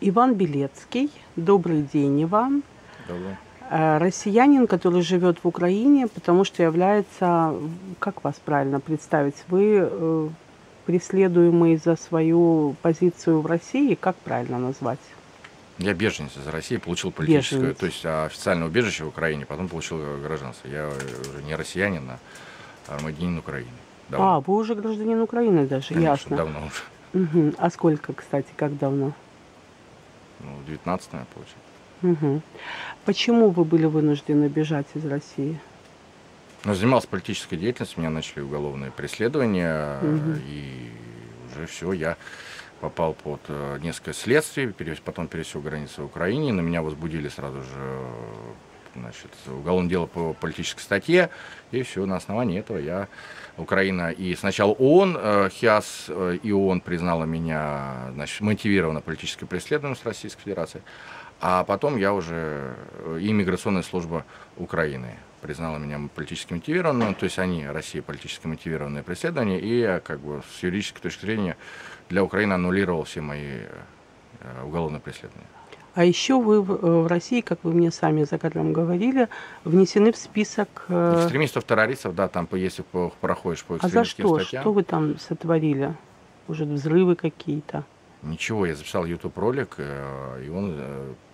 Иван Белецкий, добрый день вам. Добрый. Э, россиянин, который живет в Украине, потому что является, как вас правильно представить, вы э, преследуемый за свою позицию в России, как правильно назвать? Я беженец из России, получил политическое, Беженец. то есть а, официальное убежище в Украине, потом получил гражданство. Я уже не россиянин, а гражданин Украины. А, вы уже гражданин Украины даже, Конечно, ясно. давно уже. Мгм. А сколько, кстати, как давно? Ну, 19 я получил. Мгм. Почему вы были вынуждены бежать из России? Но занимался политической деятельностью, меня начали уголовные преследования, Мгм. и уже все, я попал под э, несколько следствий, потом пересек границу в Украине, на меня возбудили сразу же значит, уголовное дело по политической статье, и все, на основании этого я Украина и сначала ООН, э, ХИАС э, и ООН признала меня значит, мотивированно политическое преследование с Российской Федерацией, а потом я уже э, и иммиграционная служба Украины признала меня политически мотивированным, то есть они, Россия, политически мотивированное преследование, и я, как бы с юридической точки зрения для Украины аннулировал все мои уголовные преследования. А еще вы в э, в России, как вы мне сами за кадром говорили, внесены в список... э, Экстремистов, террористов, да, там, если по- проходишь по А за экстремистским что? статьям. Что вы там сотворили? Может, взрывы какие-то? Ничего, я записал YouTube ролик, э, и он,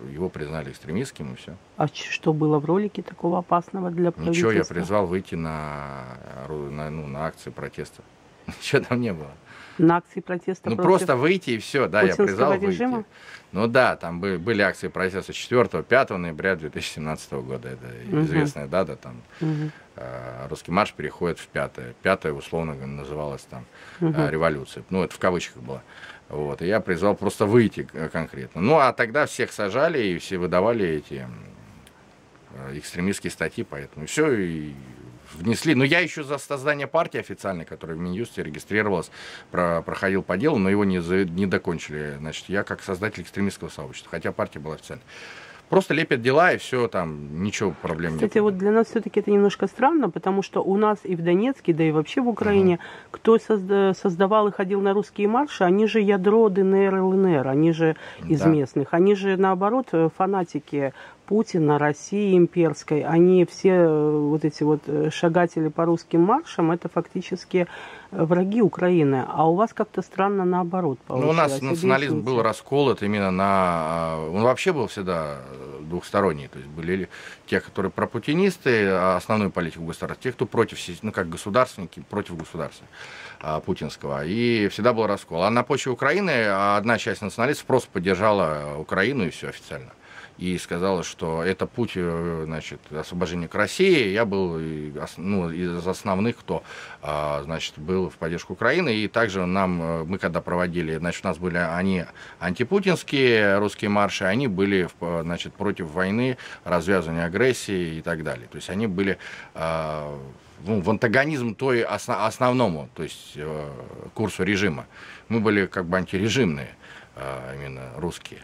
его признали экстремистским, и все. А что было в ролике такого опасного для правительства? Ничего, я призвал выйти на, на, ну, на акции протеста. Ничего там не было. На акции протеста Ну, просто выйти и все, да, я призвал режима? выйти. Ну да, там бы- были акции протеста 4-5 ноября 2017 года, это Мгм. известная дата, там Мгм. э, русский марш переходит в пятое. Пятое, условно называлось там э, Мгм. революция. Ну, это в кавычках было. Вот, и я призвал просто выйти э, конкретно. Ну, а тогда всех сажали и все выдавали эти э, экстремистские статьи, поэтому все и внесли. Но я еще за создание партии официальной, которая в Минюсте регистрировалась, про- проходил по делу, но его не, за- не докончили. Значит, я как создатель экстремистского сообщества, хотя партия была официальной. Просто лепят дела и все, там ничего проблем Кстати, нет. вот для нас все-таки это немножко странно, потому что у нас и в Донецке, да и вообще в Украине, кто созда- создавал и ходил на русские марши, они же ядро ДНР и ЛНР, они же из Да. местных, они же наоборот э, фанатики Путина, России имперской, они все э, вот эти вот э, шагатели по русским маршам, это фактически э, враги Украины, а у вас как-то странно наоборот Ну, получилось. у нас национализм Объясните. был расколот именно на... Он вообще был всегда двухсторонний. То есть были ли те, которые пропутинисты, основную политику государства, те, кто против, ну, как государственники, против государства путинского. И всегда был раскол. А на почве Украины одна часть националистов просто поддержала Украину, и все официально. И сказала, что это путь э, значит, освобождения к России. Я был ну, из основных, кто а, значит, был в поддержку Украины. И также нам, э, мы когда проводили, значит, у нас были они антипутинские русские марши, они были в- значит, против войны, развязывания агрессии и так далее. То есть они были а, ну, в антагонизм той осно- основному, то есть э, курсу режима. Мы были как бы антирежимные, а, именно русские.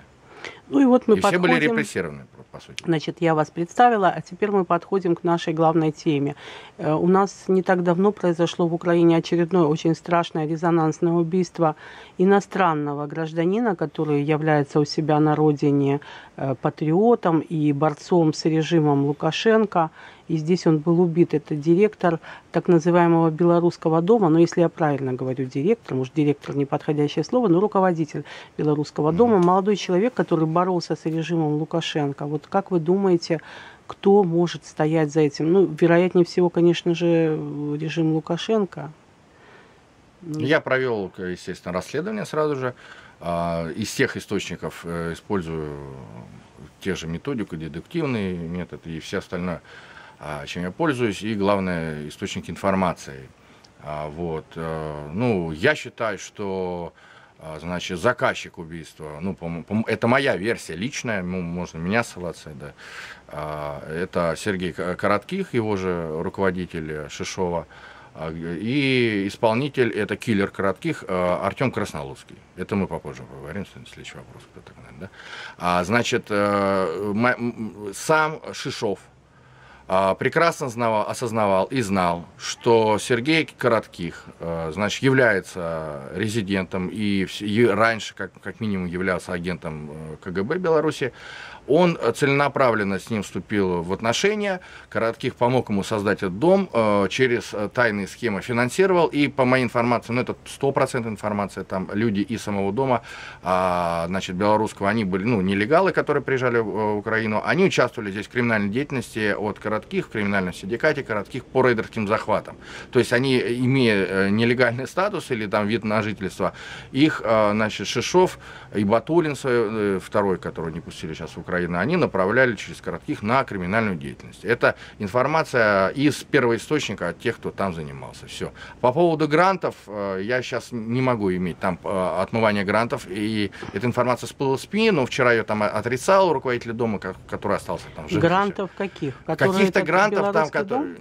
Ну и вот мы и все были подходим- репрессированы, по сути. Значит, я вас представила, а теперь мы подходим к нашей главной теме. Э, У нас не так давно произошло в Украине очередное очень страшное резонансное убийство иностранного гражданина, который является у себя на родине э, патриотом и борцом с режимом Лукашенко. И здесь он был убит. Это директор так называемого Белорусского дома. Но если я правильно говорю директор, может директор неподходящее слово, но руководитель Белорусского дома, молодой человек, который боролся с режимом Лукашенко. Вот как вы думаете, кто может стоять за этим? Ну, вероятнее всего, конечно же, режим Лукашенко. Ну, Я провел, естественно, расследование сразу же. А, Из всех источников э, использую те же методику, дедуктивный метод и все остальное, чем я пользуюсь. И главное, источники информации. А, Вот. э, Ну, я считаю, что а, значит, заказчик убийства, ну, по- по- это моя версия личная, можно меня ссылаться, да. А, Это Сергей Коротких, его же руководитель э, Шишова. А, И исполнитель это киллер коротких Артем Краснолуцкий. Это мы попозже поговорим, следующий вопрос, кто такой, да? А, значит, э, сам Шишов а, прекрасно знавал, осознавал и знал, что Сергей Коротких, а, значит, является резидентом и, и раньше, как, как минимум, являлся агентом э, КГБ Беларуси, он целенаправленно с ним вступил в отношения, Коротких помог ему создать этот дом, э, через э, тайные схемы финансировал, и по моей информации, ну это стопроцентная информация, там люди из самого дома, а, значит, белорусского, они были, ну, нелегалы, которые приезжали в Украину, они участвовали здесь в криминальной деятельности от Коротких, в криминальном синдикате Коротких по рейдерским захватам. То есть они, имея э, нелегальный статус или там вид на жительство, их, значит, Шишов и Батулин, второй, которого не пустили сейчас в Украину, они направляли через коротких на криминальную деятельность. Это информация из первоисточника от тех, кто там занимался. Все. По поводу грантов, э, я сейчас не могу иметь там э, отмывание грантов, и эта информация всплыла в СМИ, но вчера ее там отрицал руководитель дома, который остался там жить. Грантов каких? Каких-то грантов там, которые...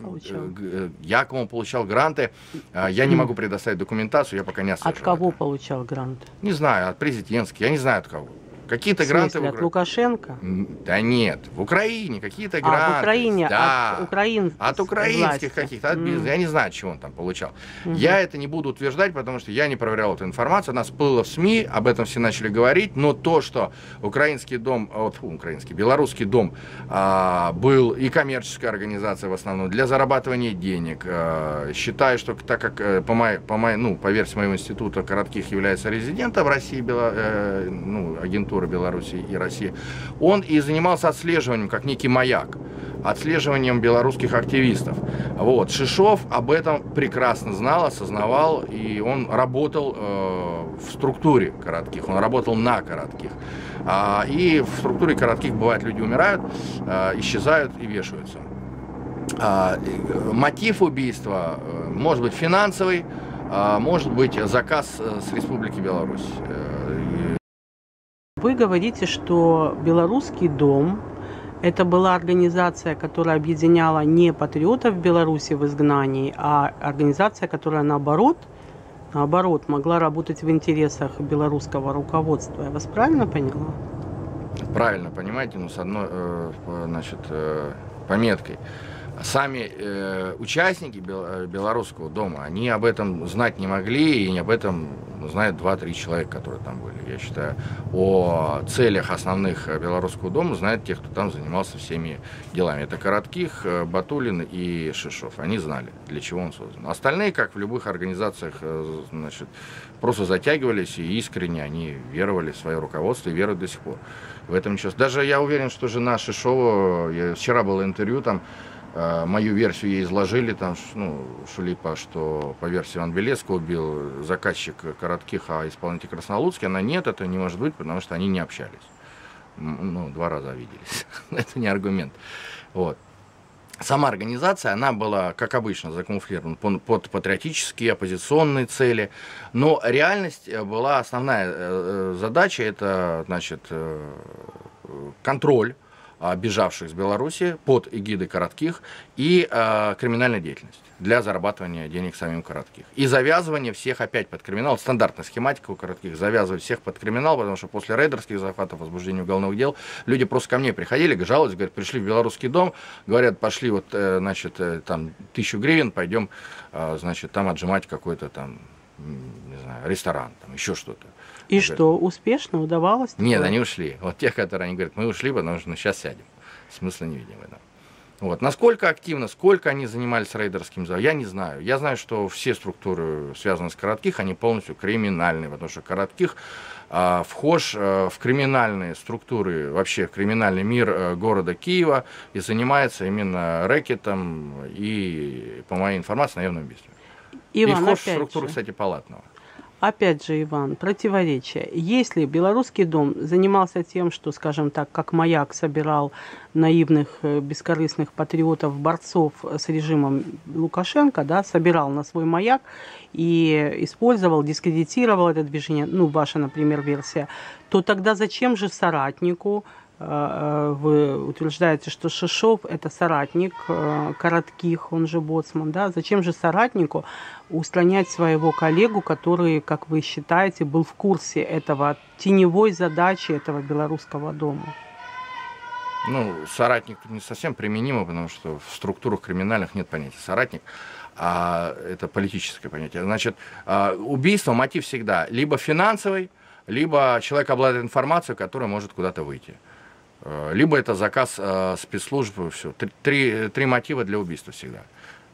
Э, Якому получал гранты. Я не могу предоставить документацию, я пока не осуждаю. От кого получал грант? Не знаю, от президентских, я не знаю от кого. Какие-то гранты... От Лукашенко? Да нет, в Украине какие-то гранты. А, в Украине, да. от украин... От украинских каких-то, от бизнеса. Mm. Я не знаю, чего он там получал. Mm-hmm. Я это не буду утверждать, потому что я не проверял эту информацию. Она всплыла в СМИ, об этом все начали говорить, но то, что украинский дом, вот, фу, украинский, белорусский дом а, был и коммерческая организация в основном для зарабатывания денег. А, считаю, что так как э, по, моей, по, моей, ну, по версии моего института Коротких является резидентом в России, Бело, э, ну, агентура культуры Беларуси и России, он и занимался отслеживанием, как некий маяк, отслеживанием белорусских активистов. Вот. Шишов об этом прекрасно знал, осознавал, и он работал э, в структуре коротких, он работал на коротких. А, и в структуре коротких бывает люди умирают, э, исчезают и вешаются. А, мотив убийства э, может быть финансовый, а может быть заказ э, с Республики Беларусь. Вы говорите, что Белорусский дом это была организация, которая объединяла не патриотов Беларуси в изгнании, а организация, которая наоборот, наоборот, могла работать в интересах белорусского руководства. Я вас правильно поняла? Правильно понимаете, но с одной э, значит, э, пометкой сами э, участники э, Белорусского дома, они об этом знать не могли, и об этом знают 2-3 человека, которые там были. Я считаю, о целях основных Белорусского дома знают те, кто там занимался всеми делами. Это Коротких, э, Батулин и Шишов. Они знали, для чего он создан. Остальные, как в любых организациях, э, значит, просто затягивались, и искренне они веровали в свое руководство и веруют до сих пор. В этом ничего. Даже я уверен, что жена Шишова, я, вчера было интервью там, Э, мою версию ей изложили, там, ну, Шулипа, что по версии Иван Белецкого убил заказчик Коротких, а исполнитель Краснолуцкий. Она нет, это не может быть, потому что они не общались. Ну, два раза виделись. это не аргумент. Вот. Сама организация, она была, как обычно, закамуфлирована под патриотические, оппозиционные цели, но реальность была основная э, э, задача, это, значит, контроль бежавших из Беларуси под эгидой коротких и э, криминальной деятельности для зарабатывания денег самим коротких. И завязывание всех опять под криминал. Стандартная схематика у коротких. Завязывать всех под криминал, потому что после рейдерских захватов, возбуждения уголовных дел, люди просто ко мне приходили, жаловались, говорят, пришли в белорусский дом, говорят, пошли вот, э, значит, э, там, тысячу гривен, пойдем, э, значит, там отжимать какой-то там, не знаю, ресторан, там, еще что-то. И что, успешно удавалось? Такое? Нет, они ушли. Вот те, которые они говорят, мы ушли, потому что ну, сейчас сядем. Смысла не видим в этом. Вот. Насколько активно, сколько они занимались рейдерским залом, я не знаю. Я знаю, что все структуры, связанные с коротких, они полностью криминальные, потому что коротких а, вхож а, в криминальные структуры, вообще в криминальный мир а, города Киева и занимается именно рэкетом и, по моей информации, наемным убийством. Иван, и вхож в структуру, же. кстати, палатного. Опять же, Иван, противоречие. Если Белорусский дом занимался тем, что, скажем так, как маяк собирал наивных, э, бескорыстных патриотов, борцов с режимом Лукашенко, да, собирал на свой маяк и использовал, дискредитировал это движение, ну, ваша, например, версия, то тогда зачем же соратнику вы утверждаете, что Шишов это соратник э, Коротких, он же боцман, да? Зачем же соратнику устранять своего коллегу, который, как вы считаете, был в курсе этого теневой задачи этого белорусского дома? Ну, соратник тут не совсем применимо, потому что в структурах криминальных нет понятия соратник, а это политическое понятие. Значит, а, убийство, мотив всегда либо финансовый, либо человек обладает информацией, которая может куда-то выйти. Э, либо это заказ э, спецслужб, все. Три, три мотива для убийства всегда.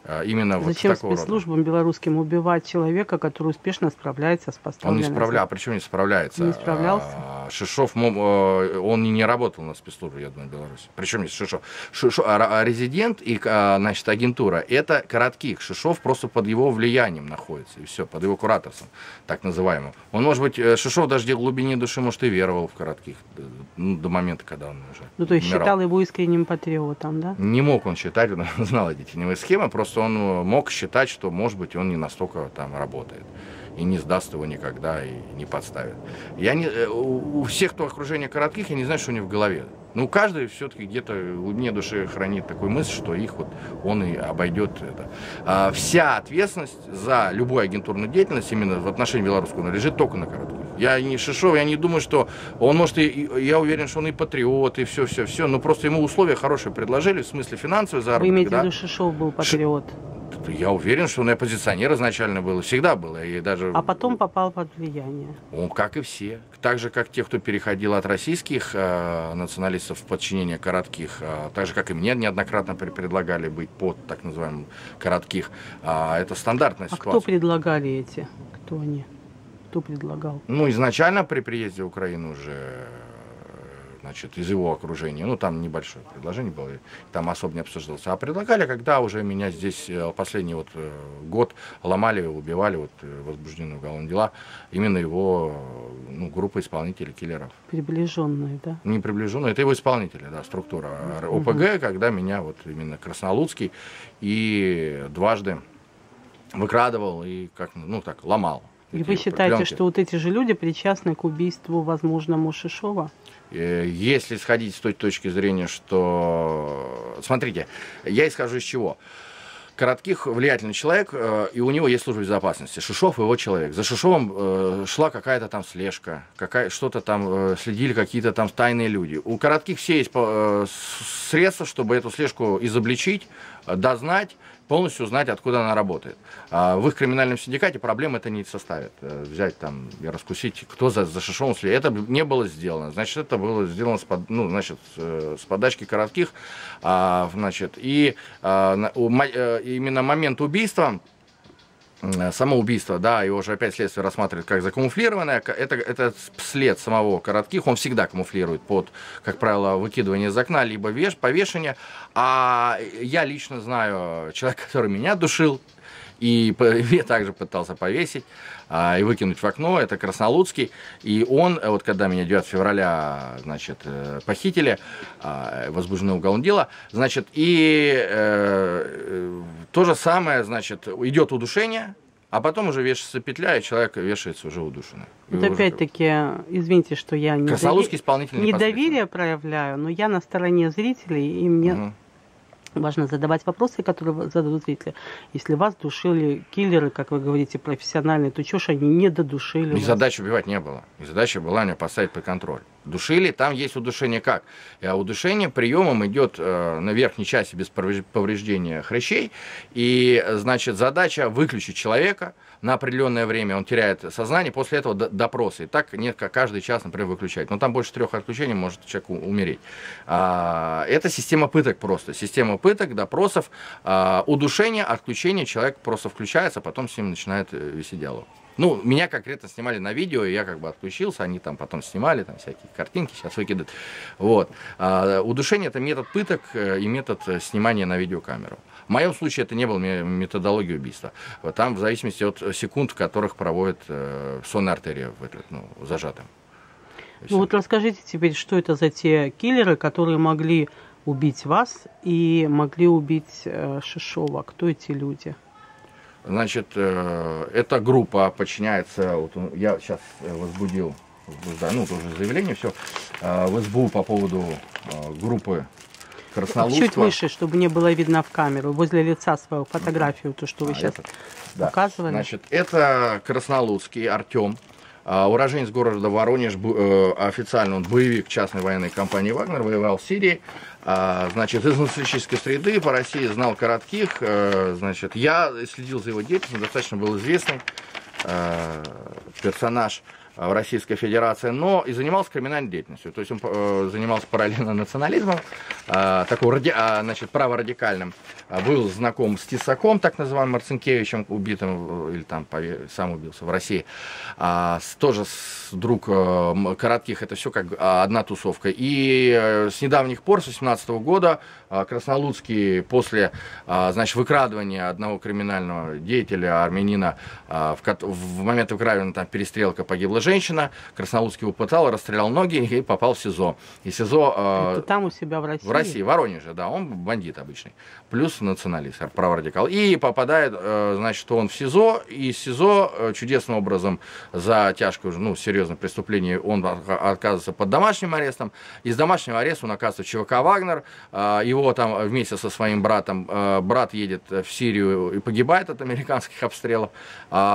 А, именно Зачем вот такого спецслужбам рода. белорусским убивать человека, который успешно справляется с поставленной... Он не справляется. А почему не справляется? Не справлялся? А, Шишов, э, он не работал на спецслужбе, я думаю, Беларуси. Причем здесь Шишов? Шишов а, резидент и, значит, агентура, это коротких. Шишов просто под его влиянием находится, и все, под его кураторством, так называемым. Он, может быть, э, Шишов даже в глубине души, может, и веровал в коротких, э, ну, до момента, когда он уже Ну, то есть умирал. считал его искренним патриотом, да? Не мог он считать, он знал эти теневые схемы, просто он э, мог считать, что, может быть, он не настолько там работает и не сдаст его никогда и не подставит. Я не, э, у всех, кто окружение коротких, я не знаю, что у них в голове. Ну, каждый все-таки где-то в глубине души хранит такую мысль, что их вот он и обойдет это. А вся ответственность за любую агентурную деятельность именно в отношении белорусского лежит только на коротких. Я не Шишов, я не думаю, что он может, и, я уверен, что он и патриот, и все-все-все, но просто ему условия хорошие предложили, в смысле финансовой заработок. Вы имеете да? в виду, Шишов был патриот? Ш я уверен, что он и оппозиционер изначально был, всегда был. И даже... А потом попал под влияние. Он, как и все. Так же, как те, кто переходил от российских э, националистов в подчинение коротких, э, так же, как и мне неоднократно предлагали быть под так называемым коротких. Э, это стандартная а ситуация. кто предлагали эти? Кто они? Кто предлагал? Ну, изначально при приезде в Украину уже значит, из его окружения. Ну, там небольшое предложение было, там особо не обсуждался. А предлагали, когда уже меня здесь э, последний вот э, год ломали, убивали, вот э, возбужденные уголовные дела, именно его, ну, группа исполнителей, киллеров. Приближенные, да? Не приближенные, это его исполнители, да, структура. ОПГ, угу. когда меня вот именно Краснолуцкий и дважды выкрадывал и как, ну так, ломал. И вы считаете, пленки. что вот эти же люди причастны к убийству, возможному, Шишова? Э, если сходить с той точки зрения, что... Смотрите, я исхожу из чего? Коротких влиятельный человек, э, и у него есть служба безопасности. Шишов его человек. За Шишовым э, шла какая-то там слежка, какая, что-то там следили какие-то там тайные люди. У Коротких все есть средства, чтобы эту слежку изобличить, дознать полностью узнать, откуда она работает. А в их криминальном синдикате проблем это не составит. Э, взять там и раскусить, кто за, за шишом следит. Это не было сделано. Значит, это было сделано с, под, ну, значит, э, с подачки коротких. А, значит, и а, э, именно момент убийства Э, самоубийство, да, его же опять следствие рассматривает как закамуфлированное, это, это след самого коротких, он всегда камуфлирует под, как правило, выкидывание из окна, либо веш, повешение, а я лично знаю человека, который меня душил, и я также пытался повесить а, и выкинуть в окно, это Краснолуцкий, и он, вот когда меня 9 февраля, значит, э, похитили, а, возбуждено уголовное дело, значит, и э, э, то же самое, значит, идет удушение, а потом уже вешается петля, и человек вешается уже удушенный. Вот опять-таки, извините, что я не исполнитель недоверие проявляю, но я на стороне зрителей, и мне угу важно задавать вопросы, которые зададут зрители. Если вас душили киллеры, как вы говорите, профессиональные, то что ж они не додушили? И задачи убивать не было. И задача была меня поставить под контроль. Душили, там есть удушение как? А удушение приемом идет э, на верхней части без повреждения хрящей. И, значит, задача выключить человека на определенное время, он теряет сознание, после этого допросы. И так нет, каждый час, например, выключать. Но там больше трех отключений может человек умереть. А, это система пыток просто. Система пыток, допросов, а, удушения, отключения. Человек просто включается, потом с ним начинает э, вести диалог. Ну, меня конкретно снимали на видео, я как бы отключился, они там потом снимали, там всякие картинки сейчас выкидывают. Вот. А, удушение – это метод пыток э, и метод э, снимания на видеокамеру. В моем случае это не было методология убийства. Там в зависимости от секунд, в которых проводят э, сонная артерия ну, зажатым. Ну вот расскажите теперь, что это за те киллеры, которые могли убить вас и могли убить Шишова? Кто эти люди? Значит, э, эта группа подчиняется, вот я сейчас возбудил, ну, тоже заявление, все, э, в СБУ по поводу э, группы Краснолудства. Чуть выше, чтобы не было видно в камеру, возле лица свою фотографию, то, что вы а, сейчас это, да. показывали. Значит, это Краснолудский Артем, уроженец города Воронеж, э, официально он боевик частной военной компании «Вагнер», воевал в Сирии. А, значит, из националистической среды по России знал коротких. Э, значит, я следил за его деятельностью, достаточно был известный э, персонаж в Российской Федерации, но и занимался криминальной деятельностью. То есть он э, занимался параллельно национализмом, э, такой ради, э, значит, праворадикальным. Был знаком с Тесаком, так называемым Марцинкевичем, убитым, или там сам убился в России. А, тоже с друг э, Коротких, это все как одна тусовка. И э, с недавних пор, с 18 года, э, Краснолуцкий после, э, значит, выкрадывания одного криминального деятеля, армянина, э, в момент выкрадывания там перестрелка погибла женщина, Красноудский упытал, расстрелял ноги и попал в СИЗО. И СИЗО... Э, Это там у себя в России? В России, в Воронеже, да, он бандит обычный. Плюс националист, праворадикал. И попадает, э, значит, он в СИЗО, и из СИЗО э, чудесным образом за тяжкое, ну, серьезное преступление он оказывается под домашним арестом. Из домашнего ареста он оказывается ЧВК «Вагнер». Э, его там вместе со своим братом, э, брат едет в Сирию и погибает от американских обстрелов.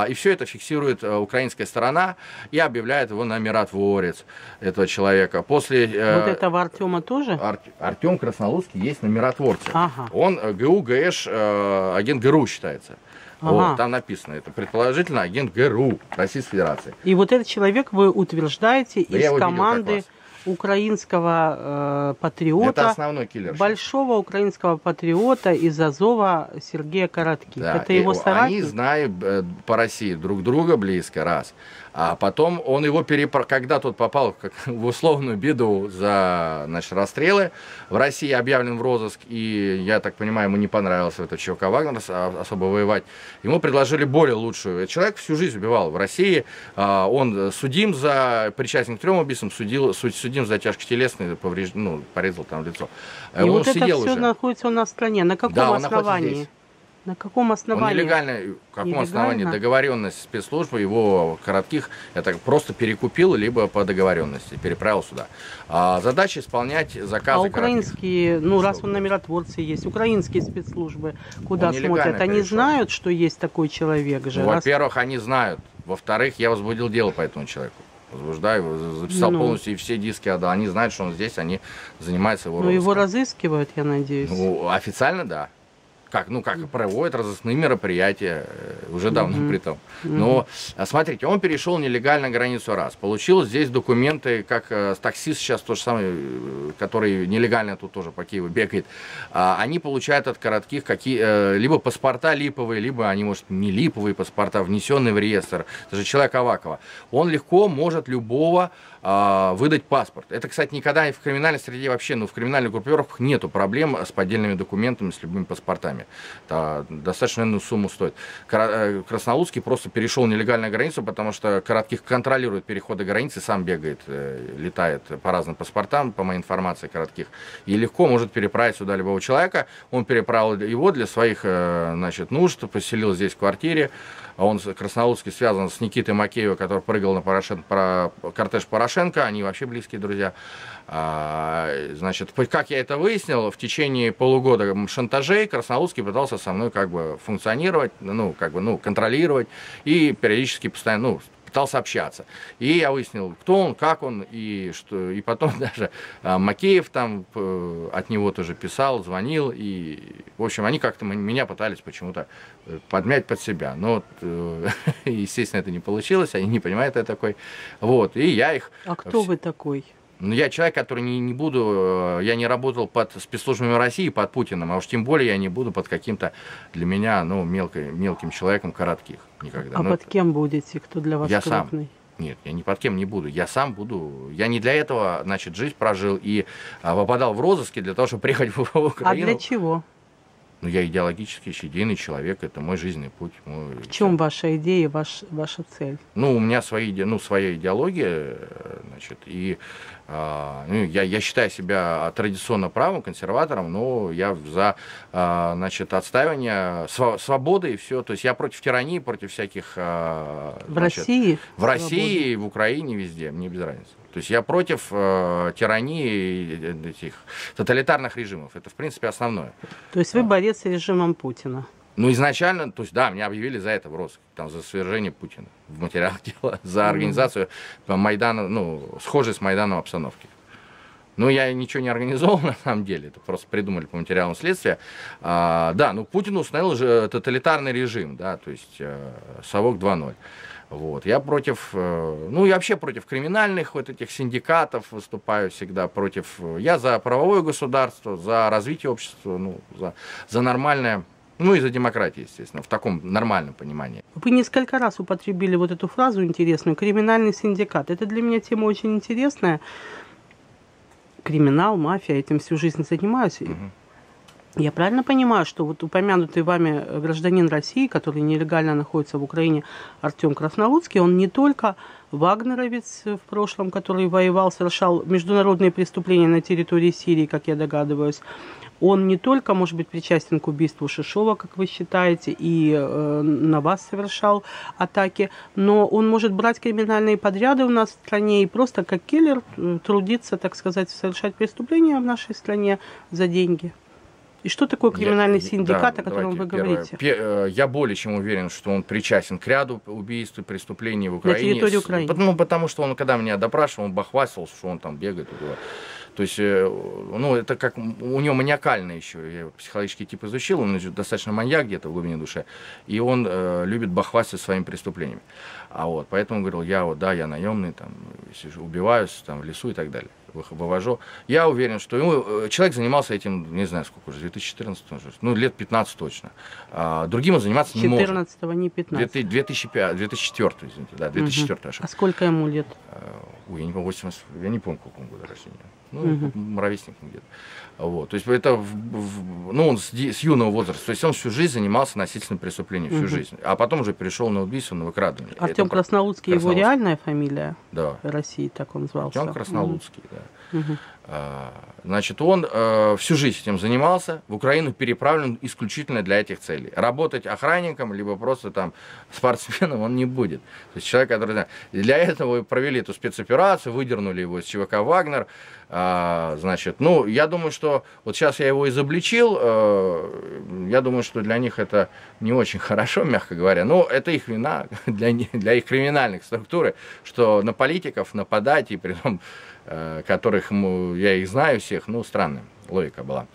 И все это фиксирует украинская сторона. И объявляет его на миротворец этого человека. После, вот этого Артема тоже? Ар, Артем Краснолудский есть на миротворце. Ага. Он ГУ, ГЭШ, э, агент ГРУ считается. Ага. Вот, там написано, это предположительно агент ГРУ Российской Федерации. И вот этот человек вы утверждаете да из команды украинского э, патриота, это основной киллер. большого украинского патриота из Азова Сергея Коротких. Да, это его соратник? Они знают э, по России друг друга близко, раз. А потом он его перепро... когда тот попал как, в условную беду за значит, расстрелы, в России объявлен в розыск, и, я так понимаю, ему не понравился этот ЧВК Вагнер особо воевать, ему предложили более лучшую. Человек всю жизнь убивал в России, а, он судим за причастие к трем убийствам, судил, судим за тяжкие телесные повреждения, ну, порезал там лицо. И он вот это все уже. находится у нас в стране. На каком да, основании? На каком основании? Он нелегально, каком Нелегально? основании договоренность спецслужбы его коротких это просто перекупил, либо по договоренности переправил сюда. А задача исполнять заказы. А украинские, коротких. ну раз он на миротворце есть, украинские спецслужбы куда он смотрят? Они перешел. знают, что есть такой человек же? Ну, раз... Во-первых, они знают. Во-вторых, я возбудил дело по этому человеку возбуждаю, записал ну. полностью и все диски отдал. Они знают, что он здесь, они занимаются его Ну, его разыскивают, я надеюсь. Ну, официально, да как, ну, как проводят разыскные мероприятия, э, уже давно mm-hmm. при том. Но, mm-hmm. смотрите, он перешел нелегально границу раз, получил здесь документы, как э, таксист сейчас то же самое, э, который нелегально тут тоже по Киеву бегает, а, они получают от коротких какие, э, либо паспорта липовые, либо они, может, не липовые паспорта, внесенные в реестр. Это же человек Авакова. Он легко может любого а, выдать паспорт. Это, кстати, никогда в криминальной среде вообще, ну, в криминальных группировках нету проблем с поддельными документами, с любыми паспортами. Это достаточно ну, сумму стоит. Э, Краснолудский просто перешел нелегальную границу, потому что Коротких контролирует переходы границы, сам бегает, э, летает по разным паспортам, по моей информации, Коротких, и легко может переправить сюда любого человека. Он переправил его для своих, э, значит, нужд, поселил здесь в квартире. Он Краснолудский связан с Никитой Макеевым, который прыгал на Порошен... про... кортеж Порошенко, они вообще близкие друзья. А, значит, как я это выяснил, в течение полугода шантажей Краснолудский пытался со мной как бы функционировать, ну, как бы, ну, контролировать и периодически постоянно, ну, пытался общаться. И я выяснил, кто он, как он, и что. И потом даже а, Макеев там э, от него тоже писал, звонил. И, в общем, они как-то меня пытались почему-то э, подмять под себя. Но, э, естественно, это не получилось, они не понимают, я такой. Вот, и я их... А кто вы такой? Ну, я человек, который не, не буду, я не работал под спецслужбами России, под Путиным, а уж тем более я не буду под каким-то для меня, ну, мелкой, мелким человеком коротких никогда. А ну, под кем будете? Кто для вас я крупный? Сам. Нет, я ни под кем не буду. Я сам буду. Я не для этого, значит, жизнь прожил и а, попадал в розыски для того, чтобы приехать в Украину. А для чего? Ну, я идеологически идейный человек, это мой жизненный путь. Мой... В чем ваша идея, ваш, ваша цель? Ну, у меня свои, ну, своя идеология, значит, и а, ну, я, я считаю себя традиционно правым консерватором, но я за а, значит, отстаивание свободы и все. То есть я против тирании, против всяких... В значит, России? В России, в Украине, везде, мне без разницы. То есть я против э, тирании этих тоталитарных режимов. Это, в принципе, основное. То есть вы борец с режимом Путина? Ну, изначально, то есть, да, меня объявили за это в розыск, там, за свержение Путина в материалах дела, за организацию по Майдану, ну, схожей с Майданом обстановки. Ну, я ничего не организовал, на самом деле, это просто придумали по материалам следствия. А, да, ну, Путин установил же тоталитарный режим, да, то есть э, совок 2.0. Вот. Я против, э, ну, я вообще против криминальных вот этих синдикатов выступаю всегда, против, я за правовое государство, за развитие общества, ну, за, за нормальное ну и за демократию, естественно, в таком нормальном понимании. Вы несколько раз употребили вот эту фразу интересную «криминальный синдикат». Это для меня тема очень интересная. Криминал, мафия, этим всю жизнь занимаюсь. Угу. Я правильно понимаю, что вот упомянутый вами гражданин России, который нелегально находится в Украине, Артем Краснолуцкий, он не только вагнеровец в прошлом, который воевал, совершал международные преступления на территории Сирии, как я догадываюсь, он не только может быть причастен к убийству Шишова, как вы считаете, и э, на вас совершал атаки, но он может брать криминальные подряды у нас в стране и просто как киллер э, трудиться, так сказать, совершать преступления в нашей стране за деньги. И что такое криминальный я, синдикат, да, о котором вы первое. говорите? Э, я более чем уверен, что он причастен к ряду убийств и преступлений в Украине. На территории Украины. Ну, потому что он, когда меня допрашивал, он бахвастался, что он там бегает. То есть, э, ну, это как у него маниакально еще. Я психологический тип изучил, он достаточно маньяк где-то в глубине души. И он э, любит бахвастать своими преступлениями. А вот, поэтому говорил, я вот, да, я наемный, там, убиваюсь там, в лесу и так далее вывожу. Я уверен, что ему, э, человек занимался этим, не знаю сколько уже, 2014 уже, ну, лет 15 точно. А, другим он заниматься не может. 14 не 15. 2005, 2004, извините, да, 2004 угу. ошибка. А сколько ему лет? А, ой, я не помню, 80, я не помню, какого года рождения. Ну, угу. ровесник где-то. Вот. То есть это, в, в, ну, он с, с юного возраста, то есть он всю жизнь занимался насильственным преступлением, всю угу. жизнь. А потом уже перешел на убийство, на выкрадывание. Артем Краснолуцкий, его реальная фамилия? Да. России, так он звался. Артем Краснолуцкий, угу. да. Угу. Значит, он э, всю жизнь этим занимался, в Украину переправлен исключительно для этих целей. Работать охранником, либо просто там спортсменом он не будет. То есть человек, который... Для этого провели эту спецоперацию, выдернули его из ЧВК «Вагнер». А, значит, ну, я думаю, что вот сейчас я его изобличил, э, я думаю, что для них это не очень хорошо, мягко говоря, но это их вина для, для их криминальных структур, что на политиков нападать и при том Э, которых я их знаю всех, ну, странная логика была.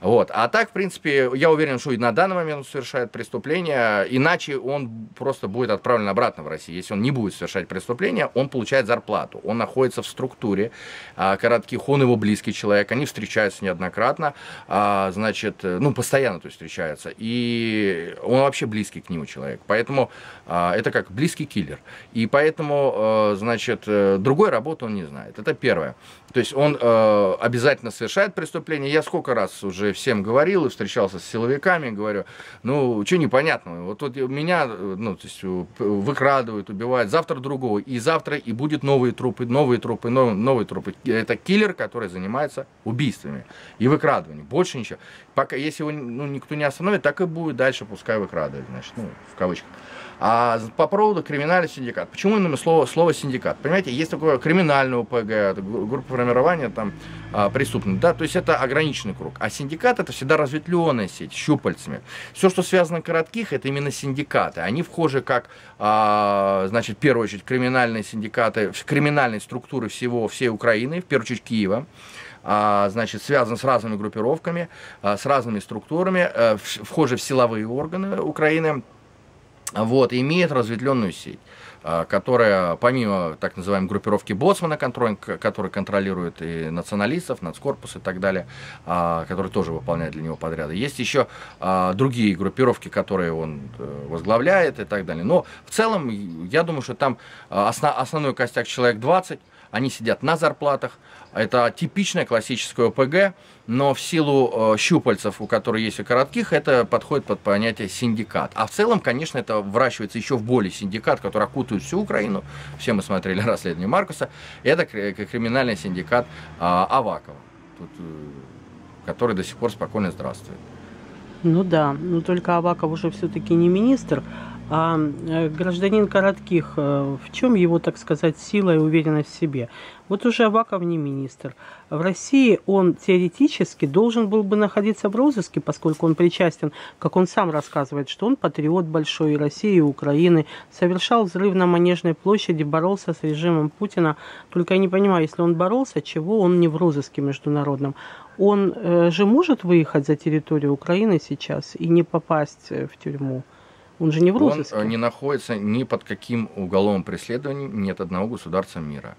Вот. А так, в принципе, я уверен, что и на данный момент он совершает преступление, иначе он просто будет отправлен обратно в Россию. Если он не будет совершать преступление, он получает зарплату. Он находится в структуре а, коротких, он его близкий человек, они встречаются неоднократно, а, значит, э, ну, постоянно, то есть, встречаются. И он вообще близкий к нему человек. Поэтому а, это как близкий киллер. И поэтому, а, значит, другой работы он не знает. Это первое. То есть он э, обязательно совершает преступление. Я сколько раз уже всем говорил и встречался с силовиками, говорю, ну, что непонятно. Вот тут меня, ну, то есть, выкрадывают, убивают, завтра другого, и завтра и будет новые трупы, новые трупы, новые, новые трупы. Это киллер, который занимается убийствами и выкрадыванием. Больше ничего. Пока, если его ну, никто не остановит, так и будет дальше, пускай выкрадывает, значит, ну, в кавычках. А по поводу криминальный синдикат. Почему именно слово, слово синдикат? Понимаете, есть такое криминальное ОПГ, группа формирования там а, преступных, да, то есть это ограниченный круг. А синдикат это всегда разветвленная сеть, щупальцами. Все, что связано коротких, это именно синдикаты. Они вхожи как, а, значит, в первую очередь, криминальные синдикаты, криминальные структуры всего, всей Украины, в первую очередь Киева а, значит, связан с разными группировками, а, с разными структурами, э, вхожи в силовые органы Украины, вот, имеет разветвленную сеть а, которая, помимо так называемой группировки Боцмана, который, контролирует и националистов, нацкорпус и так далее, а, который тоже выполняет для него подряды. Есть еще а, другие группировки, которые он э, возглавляет и так далее. Но в целом, я думаю, что там основной костяк человек 20, они сидят на зарплатах. Это типичная классическая ОПГ, но в силу э, щупальцев, у которых есть и коротких, это подходит под понятие синдикат. А в целом, конечно, это выращивается еще в более синдикат, который окутывает всю Украину. Все мы смотрели расследование Маркуса. Это криминальный синдикат э, Авакова, тут, э, который до сих пор спокойно здравствует. Ну да, но только Аваков уже все-таки не министр, А э, гражданин Коротких, э, в чем его, так сказать, сила и уверенность в себе? Вот уже Аваков не министр. В России он теоретически должен был бы находиться в розыске, поскольку он причастен, как он сам рассказывает, что он патриот большой России и Украины, совершал взрыв на Манежной площади, боролся с режимом Путина. Только я не понимаю, если он боролся, чего он не в розыске международном? Он э, же может выехать за территорию Украины сейчас и не попасть в тюрьму? Он же не в розыске. Он не находится ни под каким уголовным преследованием нет одного государства мира.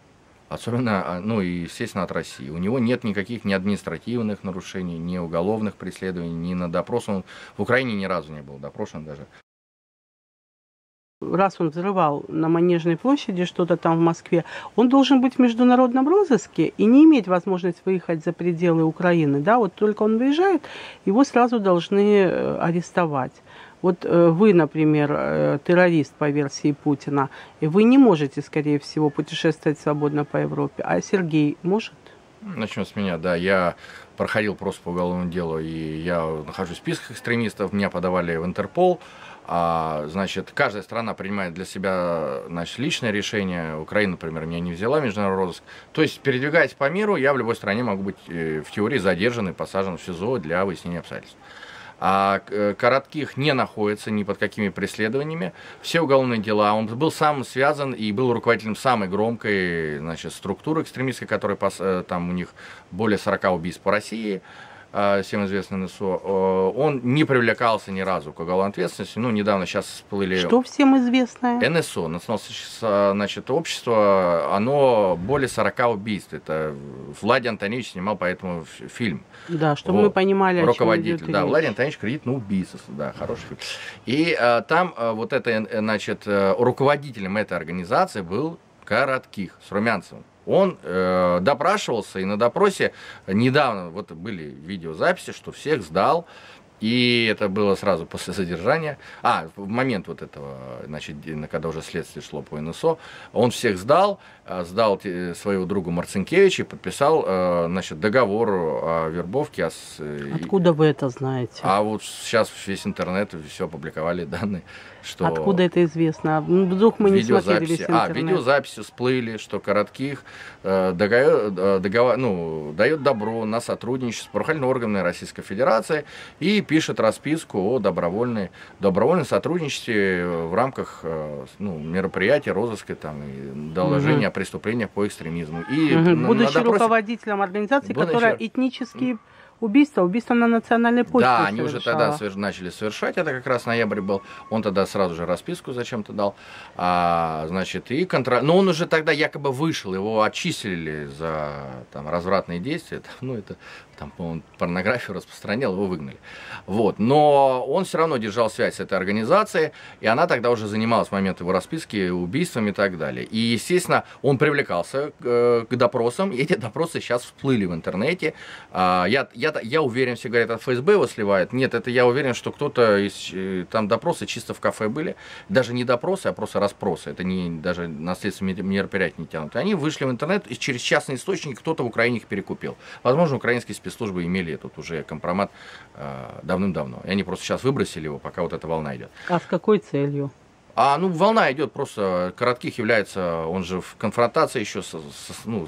Особенно, а, ну и, естественно, от России. У него нет никаких ни административных нарушений, ни уголовных преследований, ни на допрос. Он в Украине ни разу не был допрошен даже. Раз он взрывал на Манежной площади что-то там в Москве, он должен быть в международном розыске и не иметь возможность выехать за пределы Украины. Да? Вот только он выезжает, его сразу должны э, арестовать. Вот э, вы, например, э, террорист по версии Путина, и вы не можете, скорее всего, путешествовать свободно по Европе. А Сергей может? Начнем с меня, да. Я проходил просто по уголовному делу, и я нахожусь в списках экстремистов, меня подавали в Интерпол. А, значит, каждая страна принимает для себя значит, личное решение. Украина, например, меня не взяла международный розыск. То есть, передвигаясь по миру, я в любой стране могу быть э, в теории задержан и посажен в СИЗО для выяснения обстоятельств а э, Коротких не находится ни под какими преследованиями. Все уголовные дела, он был сам связан и был руководителем самой громкой значит, структуры экстремистской, которая э, там у них более 40 убийств по России. А, всем известный НСО, он не привлекался ни разу к уголовной ответственности. Ну, недавно сейчас всплыли... Что всем известное? НСО, национальное значит, общество, оно более 40 убийств. Это Владимир Антонович снимал по этому фильм. Да, чтобы вот. мы понимали, Руководитель, да, Владимир Антонович кредитный убийца, да, хороший фильм. И а, там а, вот это, значит, руководителем этой организации был Коротких с Румянцевым. Он э, допрашивался, и на допросе недавно, вот были видеозаписи, что всех сдал, и это было сразу после задержания. А, в момент вот этого, значит, когда уже следствие шло по НСО, он всех сдал, сдал своего друга Марцинкевича и подписал, э, значит, договор о вербовке. Откуда вы это знаете? А вот сейчас весь интернет, все опубликовали данные. Что Откуда это известно? Ну, вдруг мы не смотрели весь интернет. А, видеозаписи всплыли, что Коротких э, договор, договор, ну, дает добро на сотрудничество с правоохранительными органами Российской Федерации и пишет расписку о добровольной, добровольном сотрудничестве в рамках э, ну, мероприятия, розыска там, и доложения угу. О преступлениях по экстремизму. И угу. на, Будучи на допросе... руководителем организации, Будучи... которая этнически убийство, убийство на национальной почве Да, они уже тогда начали совершать, это как раз ноябрь был, он тогда сразу же расписку зачем-то дал, а, значит, и контроль, но он уже тогда якобы вышел, его отчислили за там развратные действия, ну это там, по-моему, порнографию распространял, его выгнали. Вот. Но он все равно держал связь с этой организацией, и она тогда уже занималась в момент его расписки убийствами и так далее. И, естественно, он привлекался к, э, к допросам, и эти допросы сейчас всплыли в интернете. А, я, я, я уверен, все говорят, от ФСБ его сливает. Нет, это я уверен, что кто-то из... Э, там допросы чисто в кафе были. Даже не допросы, а просто расспросы. Это не, даже на следственные мероприятия не тянут. Они вышли в интернет, и через частные источники кто-то в Украине их перекупил. Возможно, украинский спецслужбы спецслужбы имели этот уже компромат э, давным-давно. И они просто сейчас выбросили его, пока вот эта волна идет. А с какой целью? А ну волна идет просто коротких является, он же в конфронтации еще с, с, ну,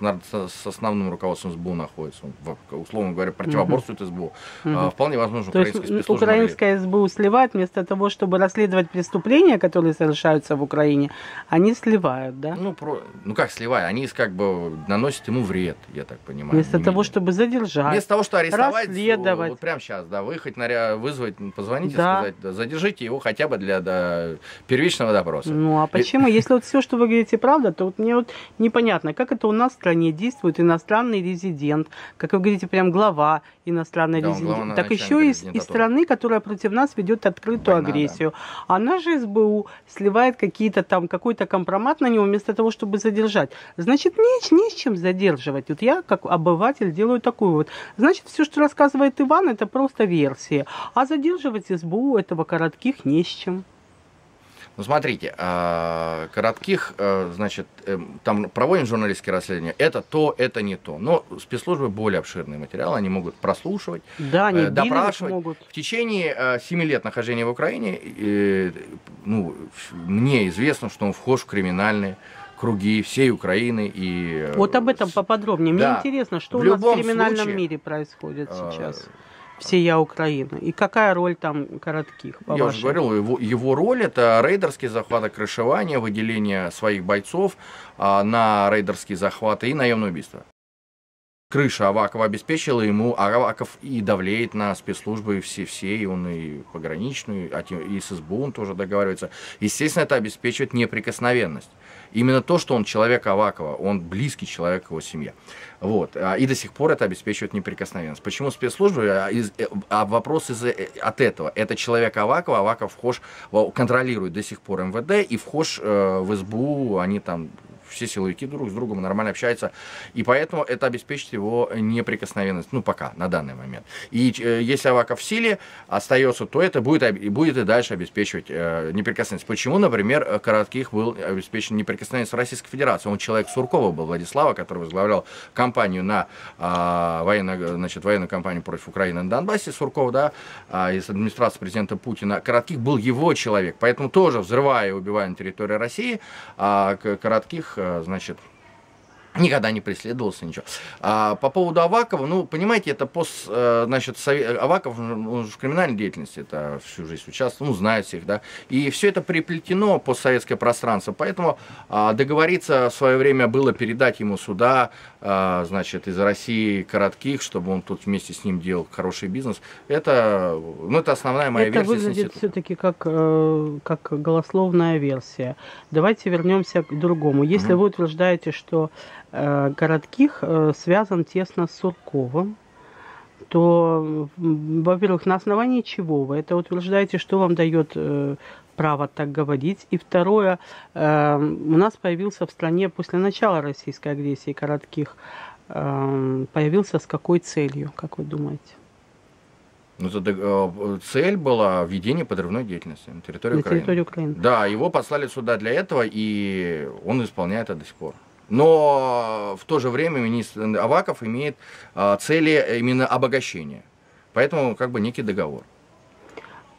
с, с основным руководством СБУ находится, он, условно говоря, противоборствует СБУ. Угу. А, вполне возможно, То украинская есть украинская СБУ сливает вместо того, чтобы расследовать преступления, которые совершаются в Украине, они сливают, да? Ну, про... ну как сливают? Они как бы наносят ему вред, я так понимаю. Вместо того, чтобы задержать. Вместо того, что арестовать, расследовать. вот прямо сейчас, да, выехать, на, вызвать, позвонить да. и сказать, да, задержите его хотя бы для да, первичного допроса. Ну, а почему? И... Если вот все, что вы говорите, правда, то вот мне вот непонятно, как это у нас стране действует иностранный резидент, как вы говорите, прям глава иностранный да, резидент, так еще из, из страны, которая против нас ведет открытую Война, агрессию. Да. Она же СБУ сливает какие-то там, какой-то компромат на него вместо того, чтобы задержать. Значит, не, не с чем задерживать. Вот я, как обыватель, делаю такую вот. Значит, все, что рассказывает Иван, это просто версия. А задерживать СБУ этого коротких не с чем. Ну, смотрите, а, коротких, э, значит, эм, там проводим журналистские расследования, это то, это не то. Но спецслужбы более обширные материалы, они могут прослушивать, Да, они э, допрашивать. могут. В течение 7 лет нахождения в Украине, э, ну, мне известно, что он вхож в криминальные круги всей Украины и... э, Вот об этом поподробнее. Мне Да. интересно, что В у нас в криминальном случае, мире происходит э, сейчас. Всея Украина. И какая роль там коротких, Я уже говорил, его, его роль это рейдерские захваты, крышевание, выделение своих бойцов а, на рейдерские захваты и наемное убийство. Крыша Авакова обеспечила ему, а Аваков и давлеет на спецслужбы все, все, и он и пограничную, а и с СБУ он тоже договаривается. Естественно, это обеспечивает неприкосновенность. Именно то, что он человек Авакова, он близкий человек его семье. Вот. А, И до сих пор это обеспечивает неприкосновенность. Почему спецслужбы? А, э, а вопрос из, э, от этого. Это человек Авакова, Аваков вхож, контролирует до сих пор МВД, и вхож э, в СБУ, они там все силовики друг с другом нормально общаются, и поэтому это обеспечит его неприкосновенность, ну, пока, на данный момент. И э, если Аваков в силе остается, то это будет, будет и дальше обеспечивать э, неприкосновенность. Почему, например, э, Коротких был обеспечен неприкосновенность Российской Федерации? Он человек Суркова был, Владислава, который возглавлял кампанию на а, военно, значит, военную кампанию против Украины на Донбассе, Сурков, да, а, из администрации президента Путина. Коротких был его человек, поэтому тоже взрывая и убивая на территории России, К- Коротких, значит, никогда не преследовался, ничего. А, по поводу Авакова, ну, понимаете, это пост, э, значит, сове- Аваков, он в криминальной деятельности, это всю жизнь участвовал, ну, знает всех, да, и все это приплетено постсоветское пространство, поэтому а, договориться в свое время было передать ему сюда, а, значит, из России коротких, чтобы он тут вместе с ним делал хороший бизнес, это, ну, это основная моя Это версия. с выглядит все-таки как, э, как голословная версия. Давайте вернемся к другому. Если Мгм. вы утверждаете, что э, Коротких э, связан тесно с Сурковым, то, во-первых, на основании чего вы это утверждаете, что вам дает э, право так говорить? И второе, у нас появился в стране после начала российской агрессии Коротких, появился с какой целью, как вы думаете? Ну, это, цель была введение подрывной деятельности на территории На Украины. территории Украины. Да, его послали сюда для этого, и он исполняет это до сих пор. Но в то же время министр Аваков имеет а, цели именно обогащения. Поэтому как бы некий договор.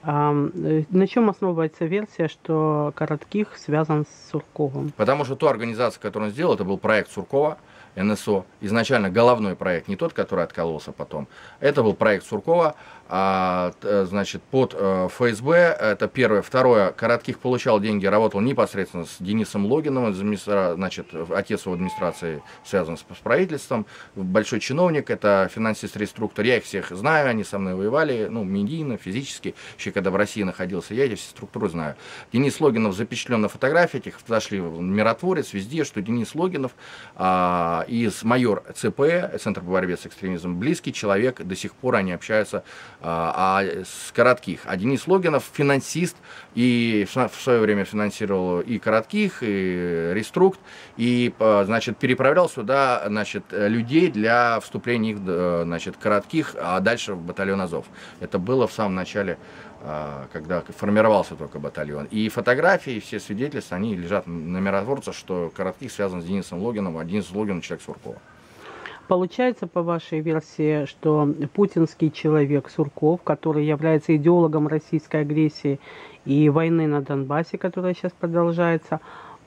А, э, на чем основывается версия, что Коротких связан с Сурковым? Потому что ту организацию, которую он сделал, это был проект Суркова, НСО, изначально головной проект, не тот, который откололся потом. Это был проект Суркова, а, т- значит, под э, ФСБ, это первое. Второе, Коротких получал деньги, работал непосредственно с Денисом администра- значит, отец его администрации связан с с правительством, большой чиновник, это финансист-реструктор, я их всех знаю, они со мной воевали, ну, медийно, физически, еще когда в России находился, я эти все структуры знаю. Денис Логинов запечатлен на фотографиях, этих зашли в миротворец, везде, что Денис Логинов а, из майор ЦП, Центр по борьбе с экстремизмом, близкий человек, до сих пор они общаются а, а с коротких. А Денис Логинов финансист и в свое время финансировал и коротких, и реструкт, и, а, значит, переправлял сюда, значит, людей для вступления их, э, значит, коротких, а дальше в батальон Азов. Это было в самом начале а, когда формировался только батальон. И фотографии, все свидетельства, они лежат на миротворцах, что Коротких связан с Денисом Логином, а Денис Логин человек Суркова. Получается, по вашей версии, что путинский человек Сурков, который является идеологом российской агрессии и войны на Донбассе, которая сейчас продолжается,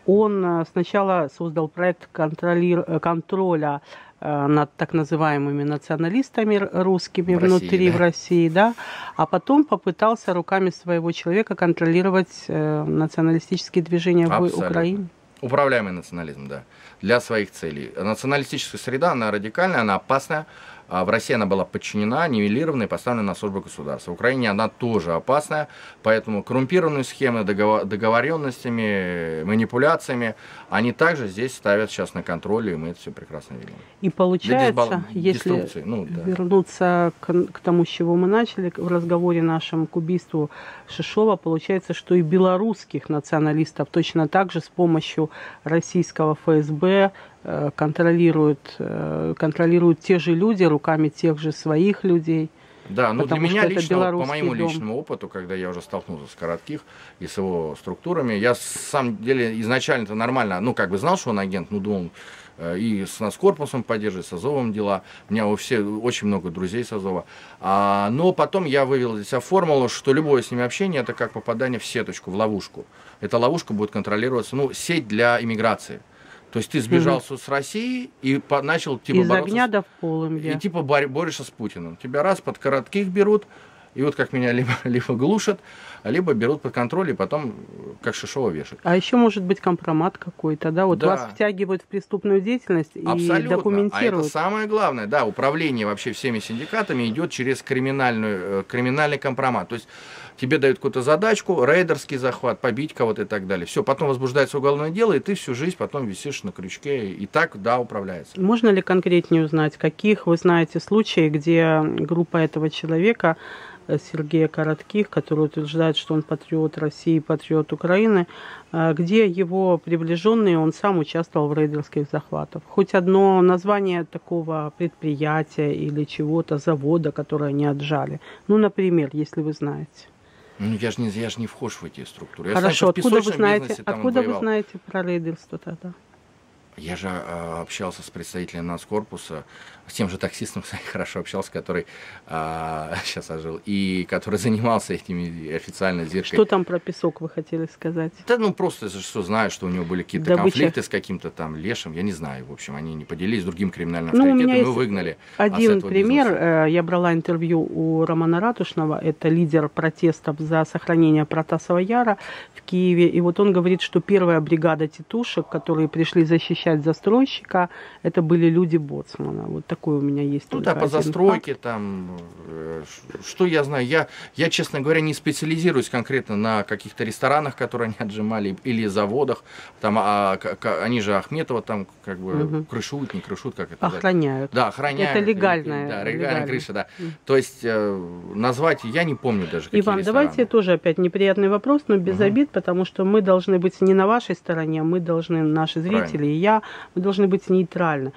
он э, сначала создал проект э, контроля э, над так называемыми националистами русскими В России, внутри да. в России, да, а потом попытался руками своего человека контролировать националистические движения в Абсолютно. Украине. Управляемый национализм, да, для своих целей. Националистическая среда, она радикальная, она опасная. А В России она была подчинена, нивелирована и поставлена на службу государства. В Украине она тоже опасная, поэтому коррумпированные схемы, договор- договоренностями, манипуляциями, они также здесь ставят сейчас на контроль, и мы это все прекрасно видим. И получается, если ну, да. вернуться к, к тому, с чего мы начали в разговоре нашем к убийству Шишова, получается, что и белорусских националистов точно так же с помощью российского ФСБ контролируют, э, контролируют те же люди руками тех же своих людей. Да, ну для меня лично, вот по моему дом. личному опыту, когда я уже столкнулся с коротких и с его структурами, я, самом деле, изначально-то нормально, ну, как бы знал, что он агент, ну, думал, э, и с нас корпусом поддерживает, с Азовом дела. У меня у всех очень много друзей с Азова. А, но потом я вывел для себя формулу, что любое с ними общение это как попадание в сеточку, в ловушку. Эта ловушка будет контролироваться, ну, сеть для иммиграции. То есть ты сбежал с- с России и по- начал типа Из бороться огня с- до в полымья. и типа борешься с Путиным. Тебя раз под коротких берут, и вот как меня либо, либо глушат, либо берут под контроль, и потом как Шишова вешают. А еще может быть компромат какой-то, да? Вот Да. вас втягивают в преступную деятельность и Абсолютно. А это документируют. самое главное. Да, управление вообще всеми синдикатами идет через криминальную, э, криминальный компромат. То есть тебе дают какую-то задачку, рейдерский захват, побить кого-то и так далее. Все, потом возбуждается уголовное дело, и ты всю жизнь потом висишь на крючке. И так, да, управляется. Можно ли конкретнее узнать, каких вы знаете случаи, где группа этого человека, Сергея Коротких, который утверждает, что он патриот России, патриот Украины, э, где его приближенные, он сам участвовал в рейдерских захватах? Хоть одно название такого предприятия или чего-то, завода, которое они отжали. Ну, например, если вы знаете. Ну, я же не, я ж не вхож в эти структуры. Я Хорошо, знаю, откуда вы знаете, бизнесе откуда вы знаете про рейдерство тогда? Я же э, общался с представителем нацкорпуса, с тем же таксистом, кстати, хорошо общался, который сейчас ожил, и который занимался этими официально зеркой. Что там про песок вы хотели сказать? Да, ну просто что знаю, что у него были какие-то Добыча. конфликты с каким-то там лешим, я не знаю, в общем, они не поделились другим криминальным Ну, авторитетом, его выгнали. Один этого пример. бизнеса. э, Я брала интервью у Романа Ратушного, это лидер протестов за сохранение Протасова Яра в Киеве. И вот он говорит, что первая бригада тетушек, которые пришли защищать застройщика, это были люди Боцмана. Вот такой у меня есть. Ну да, по застройке там, э, что я знаю, я, я, честно говоря, не специализируюсь конкретно на каких-то ресторанах, которые они отжимали, или заводах, там, а, они же Ахметова там как бы Мгм. крышуют, не крышут, как это факт. Охраняют. Да, охраняют. Это легальная- Да, легальная легально. крыша, да. То есть э, назвать я не помню даже, какие Иван, рестораны. давайте тоже опять неприятный вопрос, но без Мгм. обид, потому что мы должны быть не на вашей стороне, мы должны, наши Правильно. зрители и я, мы должны быть нейтральны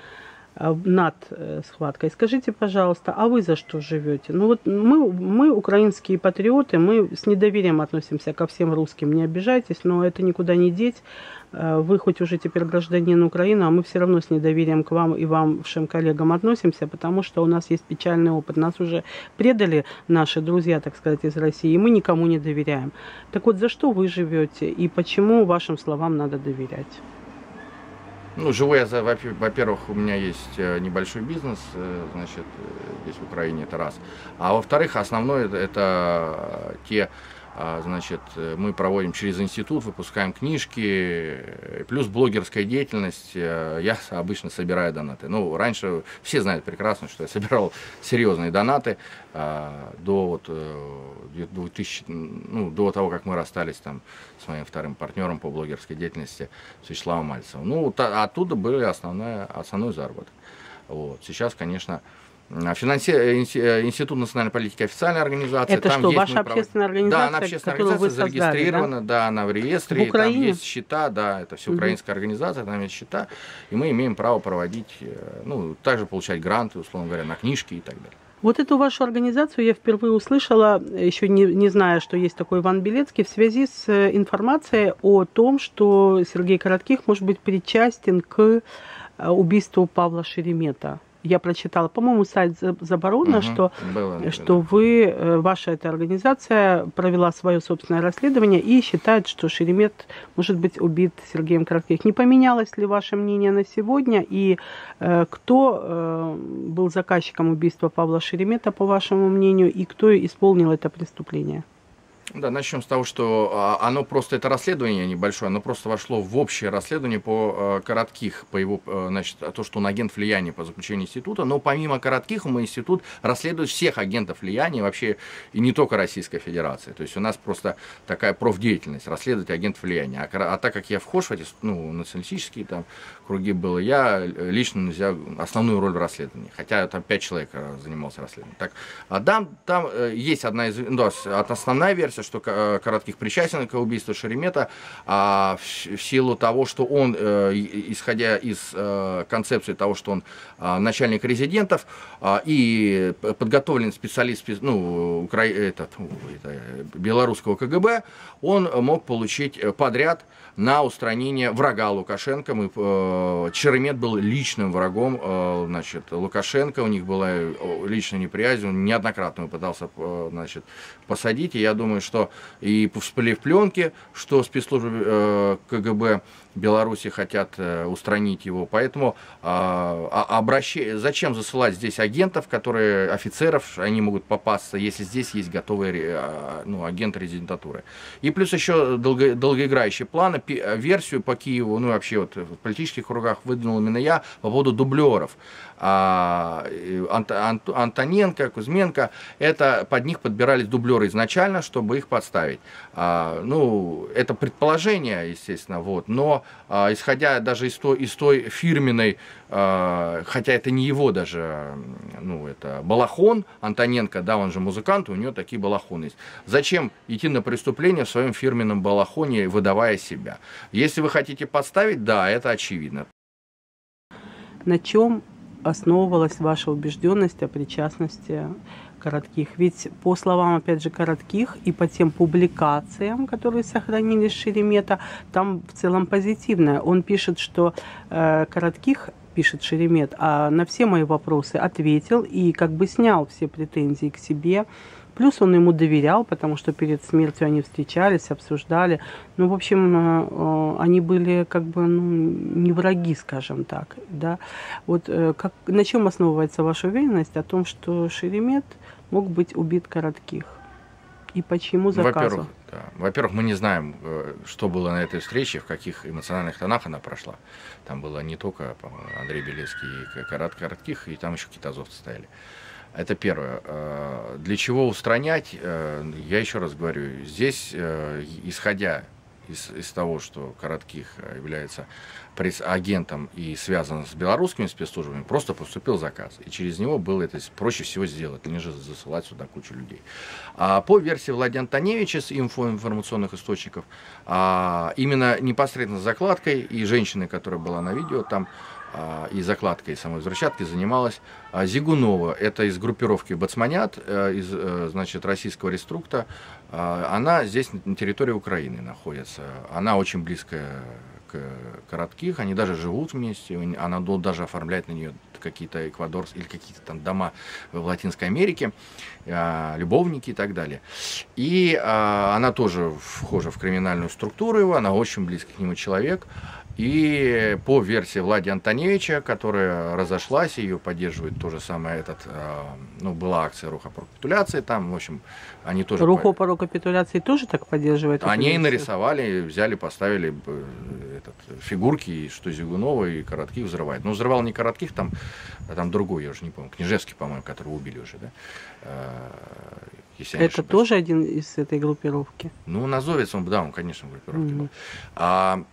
над э, схваткой. Скажите, пожалуйста, а вы за что живете? Ну вот мы, мы украинские патриоты, мы с недоверием относимся ко всем русским, не обижайтесь, но это никуда не деть. Э, Вы хоть уже теперь гражданин Украины, а мы все равно с недоверием к вам и вам, вашим коллегам относимся, потому что у нас есть печальный опыт. Нас уже предали наши друзья, так сказать, из России, и мы никому не доверяем. Так вот, за что вы живете и почему вашим словам надо доверять? Ну, живу я, за, во- во-первых, у меня есть э, небольшой бизнес, э, значит, э, здесь в Украине, это раз. А во-вторых, основное это, те, значит, э, мы проводим через институт, выпускаем книжки, э, плюс блогерская деятельность. Э, Я обычно собираю донаты. Ну, раньше все знают прекрасно, что я собирал серьезные донаты а, до вот э, 2000, ну, до того, как мы расстались там с моим вторым партнером по блогерской деятельности, с Вячеславом Мальцевым. Ну, а- оттуда были основная, основной заработок. Вот. Сейчас, конечно, финанси... э, э, Институт национальной политики официальная организация. Это там что, есть ваша общественная Да, организация, она общественная организация, создали, зарегистрирована, да? она в реестре, В там Украине? есть счета, да, это всеукраинская организация, там есть счета, и мы имеем право проводить, э, ну, также получать гранты, условно говоря, на книжки и так далее. Вот эту вашу организацию я впервые услышала, еще не, не зная, что есть такой Иван Белецкий, в связи с э, информацией о том, что Сергей Коротких может быть причастен к э, убийству Павла Шеремета. Я прочитала, по-моему, сайт За- Заборона, Мгм, что было, что вы, э, ваша эта организация провела свое собственное расследование и считает, что Шеремет может быть убит Сергеем Коротких. Не поменялось ли ваше мнение на сегодня? И э, кто э, был заказчиком убийства Павла Шеремета, по вашему мнению, и кто исполнил это преступление? Да, начнем с того, что а, оно просто, это расследование небольшое, оно просто вошло в общее расследование по э, коротких, по его, э, значит, то, что он агент влияния по заключению института, но помимо коротких, мой институт расследует всех агентов влияния вообще, и не только Российской Федерации. То есть у нас просто такая профдеятельность, расследовать агентов влияния. А, а так как я вхож в эти, ну, националистические там круги был, я лично взял основную роль в расследовании, хотя там пять человек э, занимался расследованием. Так, а там, там есть одна из, ну, основная версия, кажется, что Коротких причастен к убийству Шеремета а, в, в силу того, что он, э, исходя из э, концепции того, что он э, начальник резидентов э, и подготовлен специалист ну, укра... этот, это, белорусского КГБ, он мог получить подряд на устранение врага Лукашенко. Мы, э, Черемет был личным врагом э, значит, Лукашенко, у них была э, личная неприязнь, он неоднократно пытался э, значит, посадить, и я думаю, что и всплыли в пленке, что спецслужбы э, КГБ Беларуси хотят э, устранить его. Поэтому а, а, обращение, зачем засылать здесь агентов, которые, офицеров, они могут попасться, если здесь есть готовые а, ну, агенты резидентатуры. И плюс еще долго, долгоиграющие планы, версию по Киеву, ну вообще вот в политических кругах выдвинул именно я по поводу дублеров. А, Ант, Ант, Антоненко, Кузьменко, это под них подбирались дублеры изначально, чтобы их подставить. А, ну, это предположение, естественно, вот, но а, исходя даже из той, из той фирменной, хотя это не его даже, ну, это балахон Антоненко, да, он же музыкант, у него такие балахоны есть. Зачем идти на преступление в своем фирменном балахоне, выдавая себя? Если вы хотите подставить, да, это очевидно. На чем основывалась ваша убежденность о причастности коротких. Ведь по словам, опять же, коротких и по тем публикациям, которые сохранились Шеремета, там в целом позитивное. Он пишет, что э, коротких пишет Шеремет, а на все мои вопросы ответил и как бы снял все претензии к себе, Плюс он ему доверял, потому что перед смертью они встречались, обсуждали. Ну, в общем, э, э, они были как бы ну, не враги, скажем так. Да? Вот э, как, на чем основывается ваша уверенность о том, что Шеремет мог быть убит коротких? И почему заказу? Во-первых, да. Во-первых, мы не знаем, что было на этой встрече, в каких эмоциональных тонах она прошла. Там было не только Андрей Белецкий и Коротких, и там еще какие-то азовцы стояли. Это первое. Э, для чего устранять, э, я еще раз говорю, здесь, э, исходя из, из того, что Коротких является агентом и связан с белорусскими спецслужбами, просто поступил заказ. И через него было это проще всего сделать, не же засылать сюда кучу людей. А по версии Владимира Антоневича с инфо информационных источников, а, именно непосредственно закладкой и женщины, которая была на видео, там и закладкой самой взрывчатки занималась а, Зигунова. Это из группировки Бацманят, э, из э, значит, российского реструкта. А, она здесь на территории Украины находится. Она очень близкая к Коротких, они даже живут вместе, она даже оформляет на нее какие-то эквадор или какие-то там дома в Латинской Америке, любовники и так далее. И она тоже вхожа в криминальную структуру его, она очень близкий к нему человек. И по версии Влади Антоневича, которая разошлась, ее поддерживает то же самое этот, э, ну, была акция Руха по капитуляции, там, в общем, они тоже... Руху по капитуляции тоже так поддерживает? Они и нарисовали, взяли, поставили э, этот, фигурки, что Зигунова и Коротких взрывает. Но взрывал не Коротких, там, а там другой, я уже не помню, Княжевский, по-моему, которого убили уже, да? Э, если Это тоже один из этой группировки? Ну, назовец он, да, он, конечно, в группировке mm-hmm. был. А,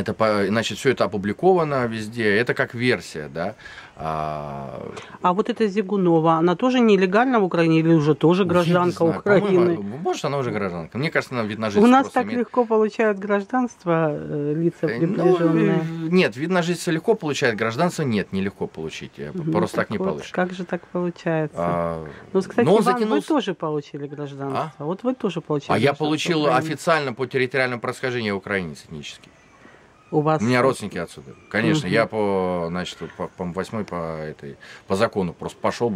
это, значит, все это опубликовано везде. Это как версия, да. А, а вот эта Зигунова, она тоже нелегально в Украине или уже тоже гражданка знаю, Украины? Может, она уже гражданка. Мне кажется, она вид на жительство. У нас так имеет... легко получают гражданство э, лица э, приближенные. Ну, нет, вид на жительство легко получает, гражданство нет, нелегко получить. Ну, Просто так, так не вот, получится. Как же так получается? А, ну, кстати, Иван, затянул... вы тоже получили гражданство. А? Вот вы тоже получили А я получил официально по территориальному происхождению украинец этнический. У вас... У меня родственники отсюда. Конечно, угу. я по, значит, по, по восьмой по этой, по закону просто пошел,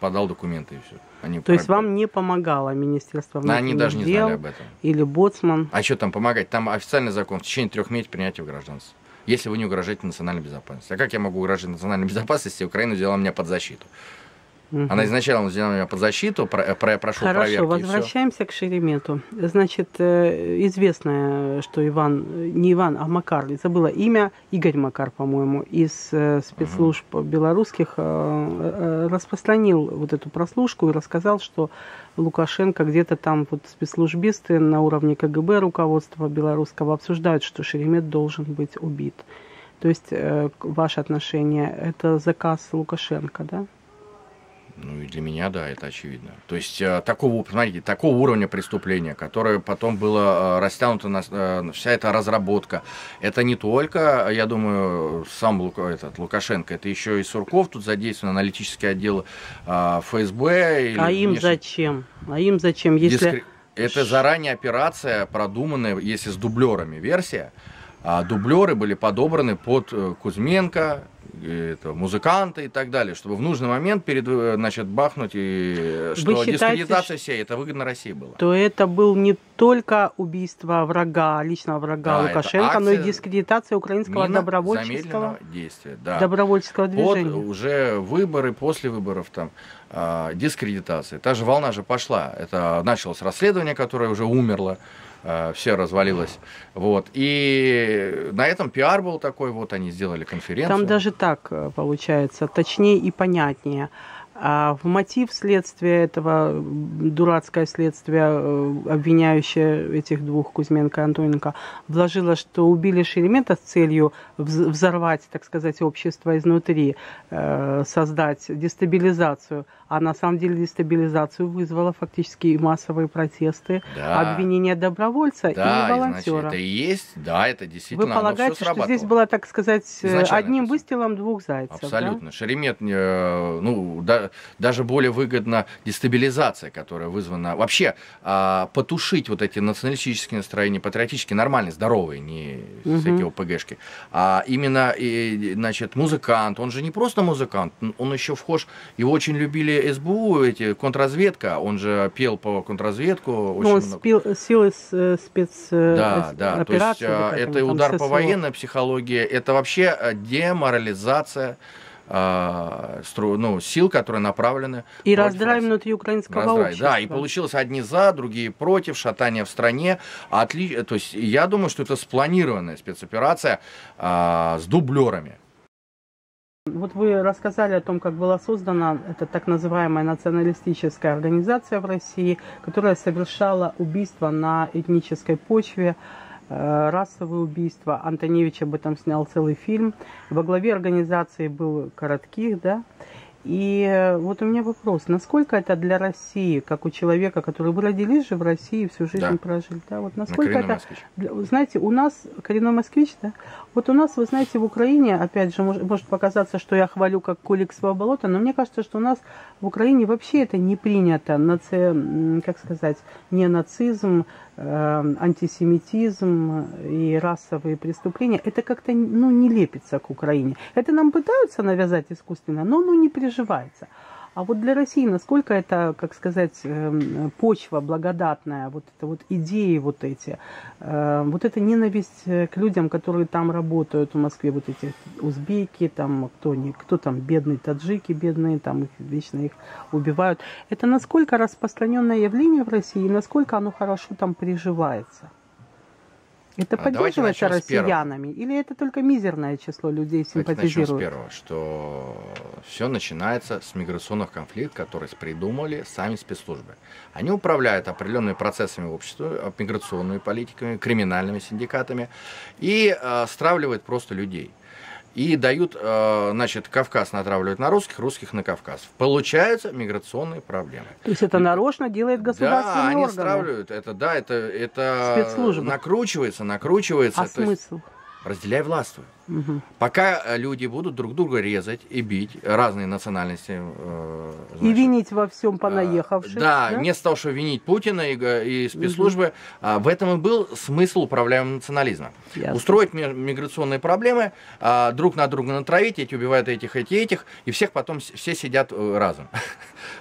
подал документы и все. Они То есть вам не помогало Министерство внутренних Они даже не знали об этом. Или Боцман? А что там помогать? Там официальный закон в течение трех месяцев принятия в гражданство. Если вы не угрожаете национальной безопасности. А как я могу угрожать национальной безопасности? Украина взяла меня под защиту. Угу. Она изначально взяла меня под защиту, про, про, прошел Хорошо, проверки. возвращаемся к Шеремету. Значит, э, известно, что Иван, не Иван, а Макар, забыла имя, Игорь Макар, по-моему, из э, спецслужб угу. белорусских э, распространил вот эту прослушку и рассказал, что Лукашенко где-то там вот спецслужбисты на уровне КГБ руководства белорусского обсуждают, что Шеремет должен быть убит. То есть ваше отношение – это заказ Лукашенко, да? Ну и для меня, да, это очевидно. То есть э, такого, посмотрите, такого уровня преступления, которое потом было э, растянуто на э, вся эта разработка, это не только, я думаю, сам Лука, этот, Лукашенко, это еще и Сурков тут задействован, аналитический отдел ФСБ. Или а им внешне... зачем? А им зачем? Если... Дискр... Это заранее операция, продуманная, если с дублерами версия, а дублеры были подобраны под Кузьменко, это, музыканты и так далее, чтобы в нужный момент перед, э, значит, бахнуть, и что считаете, дискредитация всей, это выгодно России было. То это был не только убийство врага, личного врага да, Лукашенко, но и дискредитация украинского добровольческого действия, да. добровольческого движения. Под уже выборы, после выборов там э, дискредитация. Та же волна же пошла. Это началось расследование, которое уже умерло. Э, все развалилось. Вот. И на этом пиар был такой, вот они сделали конференцию. Там даже так э, получается, точнее и понятнее. А в мотив следствия этого, дурацкое следствие, э, обвиняющее этих двух, Кузьменко и Антоненко, вложило, что убили Шеремета с целью взорвать, так сказать, общество изнутри, создать дестабилизацию. А на самом деле дестабилизацию вызвало фактически и массовые протесты, да. обвинения добровольца да, и волонтера. Значит, это и есть, да, это действительно Вы полагаете, что здесь было, так сказать, Изначально одним выстрелом двух зайцев? Абсолютно. Да? Шеремет, э, ну, да, даже более выгодна дестабилизация, которая вызвана... Вообще, а, потушить вот эти националистические настроения, патриотические, нормальные, здоровые, не угу. всякие ОПГшки, а именно, и, значит, музыкант, он же не просто музыкант, он еще вхож, его очень любили СБУ, эти, контрразведка, он же пел по контрразведку. Ну, он спил, силы э, спец... Э, да, да, операции, то есть это удар по военной психологии, это вообще э, деморализация а, ну, сил, которые направлены... И раздрай внутри украинского раздрай, общества. Да, и получилось одни за, другие против, шатание в стране. Отли... То есть я думаю, что это спланированная спецоперация а, с дублерами. Вот вы рассказали о том, как была создана эта так называемая националистическая организация в России, которая совершала убийства на этнической почве. Э, расовые убийства. Антоневич об этом снял целый фильм. Во главе организации был Коротких, да. И э, вот у меня вопрос, насколько это для России, как у человека, который вы родились же в России, всю жизнь да. прожили, да, вот насколько это, москвич. знаете, у нас коренной москвич, да, вот у нас, вы знаете, в Украине, опять же, может, может показаться, что я хвалю как Куликсово болото, но мне кажется, что у нас в Украине вообще это не принято, наци, как сказать, не нацизм, антисемитизм и расовые преступления, это как-то, ну, не лепится к Украине. Это нам пытаются навязать искусственно, но оно не приживается. А вот для России насколько это, как сказать, эм, почва благодатная, вот это вот идеи вот эти, эм, вот эта ненависть э, к людям, которые там работают в Москве, вот эти узбеки, там кто, не, кто там бедные таджики, бедные, там их, вечно их убивают. Это насколько распространенное явление в России, насколько оно хорошо там приживается? Это а поддерживается россиянами? Или это только мизерное число людей симпатизирует? Давайте начнем с первого, что все начинается с миграционных конфликтов, которые придумали сами спецслужбы. Они управляют определенными процессами общества, миграционными политиками, криминальными синдикатами и э, стравливают просто людей и дают, э, значит, Кавказ натравливают на русских, русских на Кавказ. Получаются миграционные проблемы. То есть это нарочно делает государственные да, они органы? стравливают. Это, да, это, это накручивается, накручивается. А смысл? Есть, разделяй властвуй. Угу. Пока э, люди будут друг друга резать и бить, разные национальности. Э, значит, и винить во всем понаехавших. Э, да, да, вместо того, чтобы винить Путина и, и спецслужбы, угу. в этом и был смысл управляемого национализма. Ясно. Устроить миграционные проблемы, а, друг на друга натравить, эти убивают этих, эти, этих, и всех потом все сидят разом.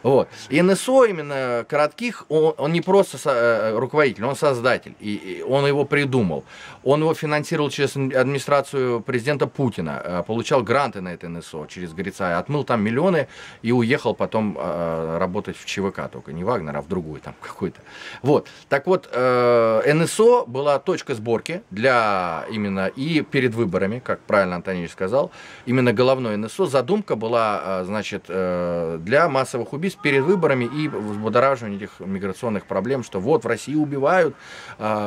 Вот. И НСО именно Коротких, он, он не просто руководитель, он создатель, и, и он его придумал. Он его финансировал через администрацию президента Путина, э, получал гранты на это НСО через Грицая, отмыл там миллионы и уехал потом э, работать в ЧВК, только не Вагнер, а в другую там какой-то. Вот. Так вот, э, НСО была точка сборки для именно и перед выборами, как правильно Антонович сказал, именно головной НСО. Задумка была, значит, для массовых убийств перед выборами и взбудораживания этих миграционных проблем, что вот в России убивают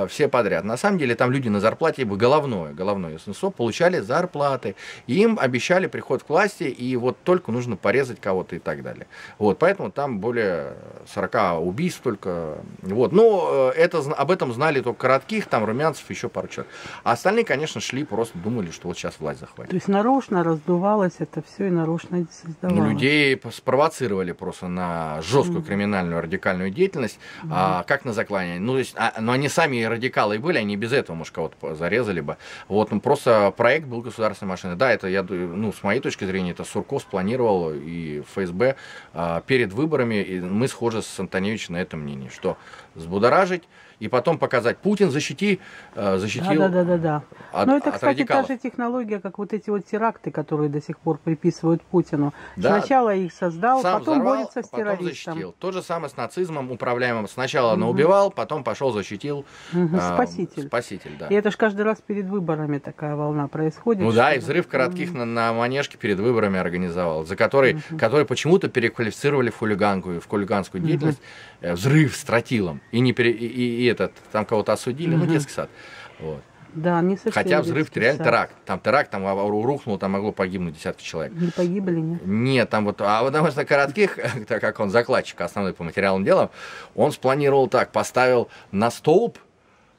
все подряд. На самом деле там люди на зарплате головное, головное СНСО получали повышали зарплаты, им обещали приход к власти, и вот только нужно порезать кого-то и так далее. Вот, поэтому там более 40 убийств только. Вот. Но э, это, об этом знали только коротких, там Румянцев, еще пару человек. А остальные, конечно, шли, просто думали, что вот сейчас власть захватит. То есть нарочно раздувалось это все и нарочно создавалось. Ну, людей спровоцировали просто на жесткую mm. криминальную радикальную деятельность, mm. а, как на заклание. Ну, то есть, а, но они сами радикалы и были, они без этого, может, кого-то зарезали бы. Вот, ну, просто проект был государственной машины. Да, это, я, ну, с моей точки зрения, это Сурков спланировал и ФСБ а, перед выборами, и мы схожи с Антоневичем на этом мнении, что взбудоражить и потом показать Путин защити, э, защитил. Да, да, да, да. От, Но это, кстати, радикалов. та же технология, как вот эти вот теракты, которые до сих пор приписывают Путину. Да. Сначала их создал, Сам потом взорвал, борется с потом защитил. То же самое с нацизмом управляемым. Сначала угу. наубивал, потом пошел защитил. Угу. Э, спаситель. Спаситель, да. И это же каждый раз перед выборами такая волна происходит. Ну да, и взрыв коротких угу. на, на манежке перед выборами организовал, за который, угу. который почему-то переквалифицировали в хулиганку, в хулиганскую угу. деятельность. Э, взрыв с тротилом. И, не пере, и, и этот, там кого-то осудили, угу. ну, детский сад. Вот. Да, не совсем Хотя взрыв реально теракт. Там теракт, там рухнул, там могло погибнуть десятки человек. Не погибли, нет? Нет, там вот, а потому что коротких, так как он закладчик основной по материалам делам, он спланировал так, поставил на столб,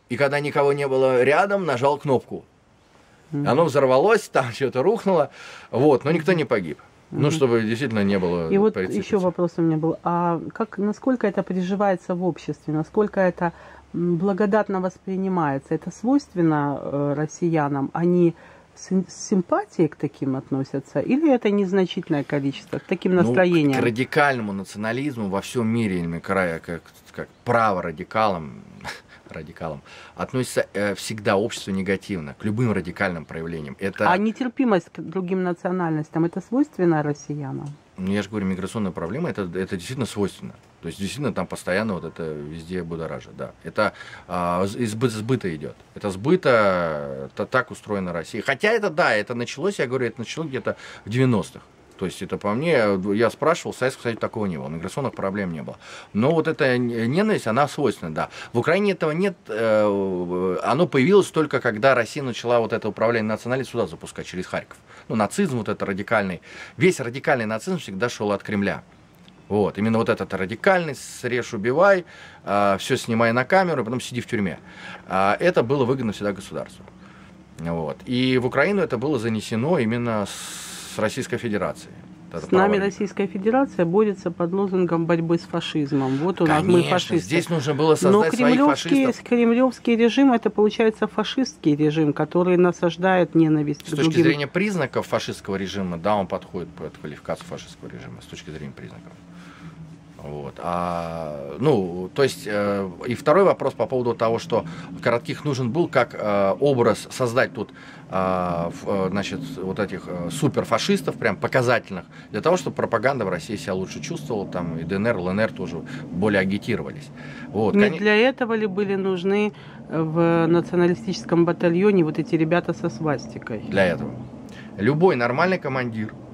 и когда никого не было рядом, нажал кнопку. Mm-hmm. Оно взорвалось, там что-то рухнуло, вот, но никто не погиб. Ну, чтобы действительно не было. И вот еще вопрос у меня был. А как, насколько это приживается в обществе? Насколько это благодатно воспринимается? Это свойственно э, россиянам? Они с, симпатией к таким относятся? Или это незначительное количество, к таким настроениям? Ну, к радикальному национализму во всем мире, или как, как, как право радикалам, радикалам, относится э, всегда общество негативно к любым радикальным проявлениям. Это... А нетерпимость к другим национальностям, это свойственно россиянам? Ну, я же говорю, миграционная проблема, это, это действительно свойственно. То есть, действительно, там постоянно вот это везде будоражит, да. Это а, из сбыта идет. Это сбыта, это так устроена Россия. Хотя это, да, это началось, я говорю, это началось где-то в 90-х. То есть это по мне, я спрашивал, в Советском Союзе такого не было, миграционных проблем не было. Но вот эта ненависть, она свойственна, да. В Украине этого нет, э, оно появилось только когда Россия начала вот это управление национальностью сюда запускать, через Харьков. Ну, нацизм вот это радикальный, весь радикальный нацизм всегда шел от Кремля. Вот, именно вот этот радикальность, срежь, убивай, э, все снимай на камеру, потом сиди в тюрьме. Э, это было выгодно всегда государству. Вот. И в Украину это было занесено именно с Российской Федерацией. с нами Российская Федерация борется под лозунгом борьбы с фашизмом. Вот у Конечно, нас мы фашисты. Здесь нужно было создать Но кремлевский, своих фашистов. кремлевский режим это получается фашистский режим, который насаждает ненависть с к другим. точки зрения признаков фашистского режима, да, он подходит под квалификацию фашистского режима с точки зрения признаков. Вот. А, ну, то есть, э, и второй вопрос по поводу того, что Коротких нужен был как э, образ создать тут, э, э, значит, вот этих э, суперфашистов, прям показательных, для того, чтобы пропаганда в России себя лучше чувствовала, там и ДНР, ЛНР тоже более агитировались. Вот. Не для этого ли были нужны в националистическом батальоне вот эти ребята со свастикой? Для этого. Любой нормальный командир –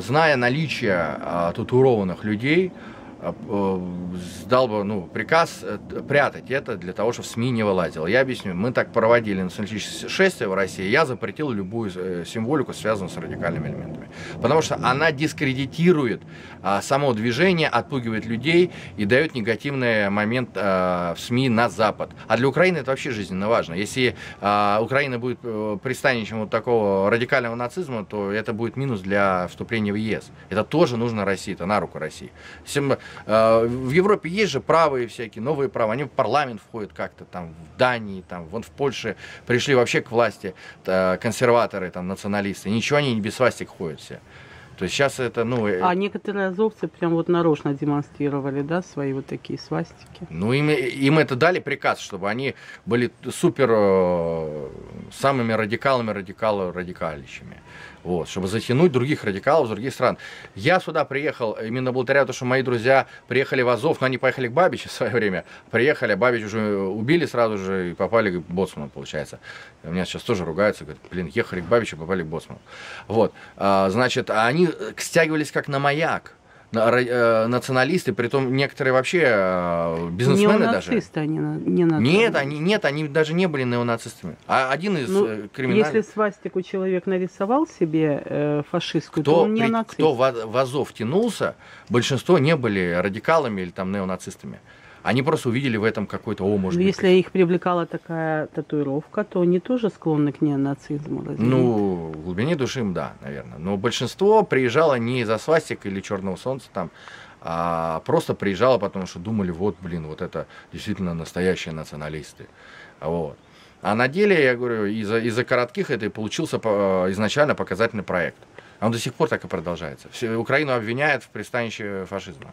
зная наличие а, татуированных людей, а, сдал бы ну, приказ э, прятать это для того, чтобы СМИ не вылазило. Я объясню. Мы так проводили националистическое шествие в России. Я запретил любую э, символику, связанную с радикальными элементами. Потому что она дискредитирует а, само движение, отпугивает людей и дает негативный момент а, в СМИ на Запад. А для Украины это вообще жизненно важно. Если а, Украина будет пристанищем вот такого радикального нацизма, то это будет минус для вступления в ЕС. Это тоже нужно России, это на руку России. Э, в Европе есть же правые всякие, новые права, они в парламент входят как-то там, в Дании, там, вон в Польше пришли вообще к власти э, консерваторы, там, националисты, ничего они не без свастик ходят все. То есть сейчас это, ну... Э, а некоторые азовцы прям вот нарочно демонстрировали, да, свои вот такие свастики? Ну, им, им это дали приказ, чтобы они были супер э, самыми радикалами радикалы радикалищами вот, чтобы затянуть других радикалов из других стран. Я сюда приехал именно благодаря тому, что мои друзья приехали в Азов, но они поехали к Бабичу в свое время. Приехали, а Бабич уже убили сразу же и попали к Боцману, получается. У меня сейчас тоже ругаются, говорят, блин, ехали к Бабичу, попали к Боцману. Вот, а, значит, они стягивались как на маяк. Э, националисты, притом некоторые вообще э, бизнесмены даже. они, не Нет, они, нет, они даже не были неонацистами. А один из ну, э, криминальных... Если свастику человек нарисовал себе э, фашистскую, кто, то он не при, нацист. кто в, в Азов тянулся, большинство не были радикалами или там неонацистами. Они просто увидели в этом какой-то, о, может Но быть... Если их привлекала такая татуировка, то они тоже склонны к неонацизму. разве? Ну, в глубине души им да, наверное. Но большинство приезжало не из-за свастик или черного солнца там, а просто приезжало, потому что думали, вот, блин, вот это действительно настоящие националисты. Вот. А на деле, я говорю, из-за из коротких это и получился по- изначально показательный проект. Он до сих пор так и продолжается. Все, Украину обвиняют в пристанище фашизма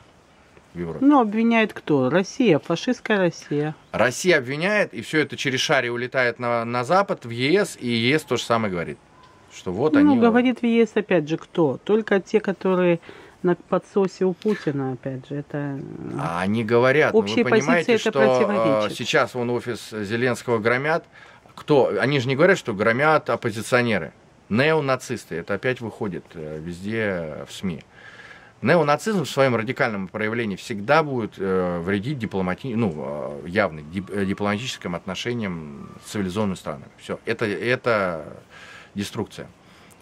в Европе. Ну, обвиняет кто? Россия, фашистская Россия. Россия обвиняет, и все это через шари улетает на, на Запад, в ЕС, и ЕС то же самое говорит. Что вот ну, они... говорит в ЕС опять же кто? Только те, которые на подсосе у Путина, опять же, это... э, А они говорят, ну, Общей вы понимаете, это что э, сейчас вон офис Зеленского громят. Кто? Они же не говорят, что громят оппозиционеры. Неонацисты. Это опять выходит э, везде в СМИ. Неонацизм в своем радикальном проявлении всегда будет э, вредить дипломати... ну, э, явно дип- э, дипломатическим отношениям с цивилизованными странами. Все. Это, это деструкция.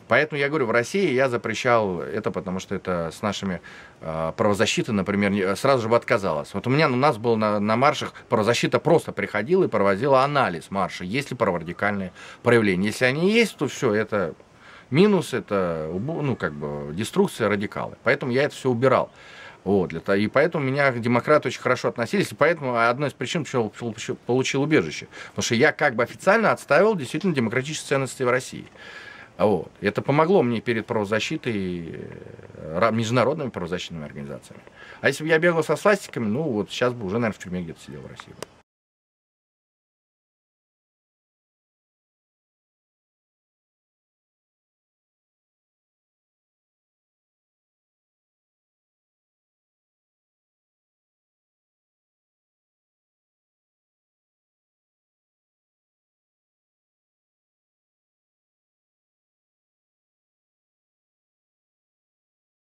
Поэтому я говорю, в России я запрещал это, потому что это с нашими э, правозащитой, например, сразу же бы отказалась. Вот у меня, у нас был на, на маршах, правозащита просто приходила и проводила анализ марша, есть ли праворадикальные проявления. Если они есть, то все, это минус, это ну, как бы, деструкция, радикалы. Поэтому я это все убирал. Вот, того- и поэтому меня демократы очень хорошо относились, и поэтому одной из причин, почему я получил- убежище. Потому что я как бы официально отстаивал действительно демократические ценности в России. Вот. Это помогло мне перед правозащитой, э, международными правозащитными организациями. А если бы я бегал со свастиками, ну вот сейчас бы уже, наверное, в тюрьме где-то сидел в России.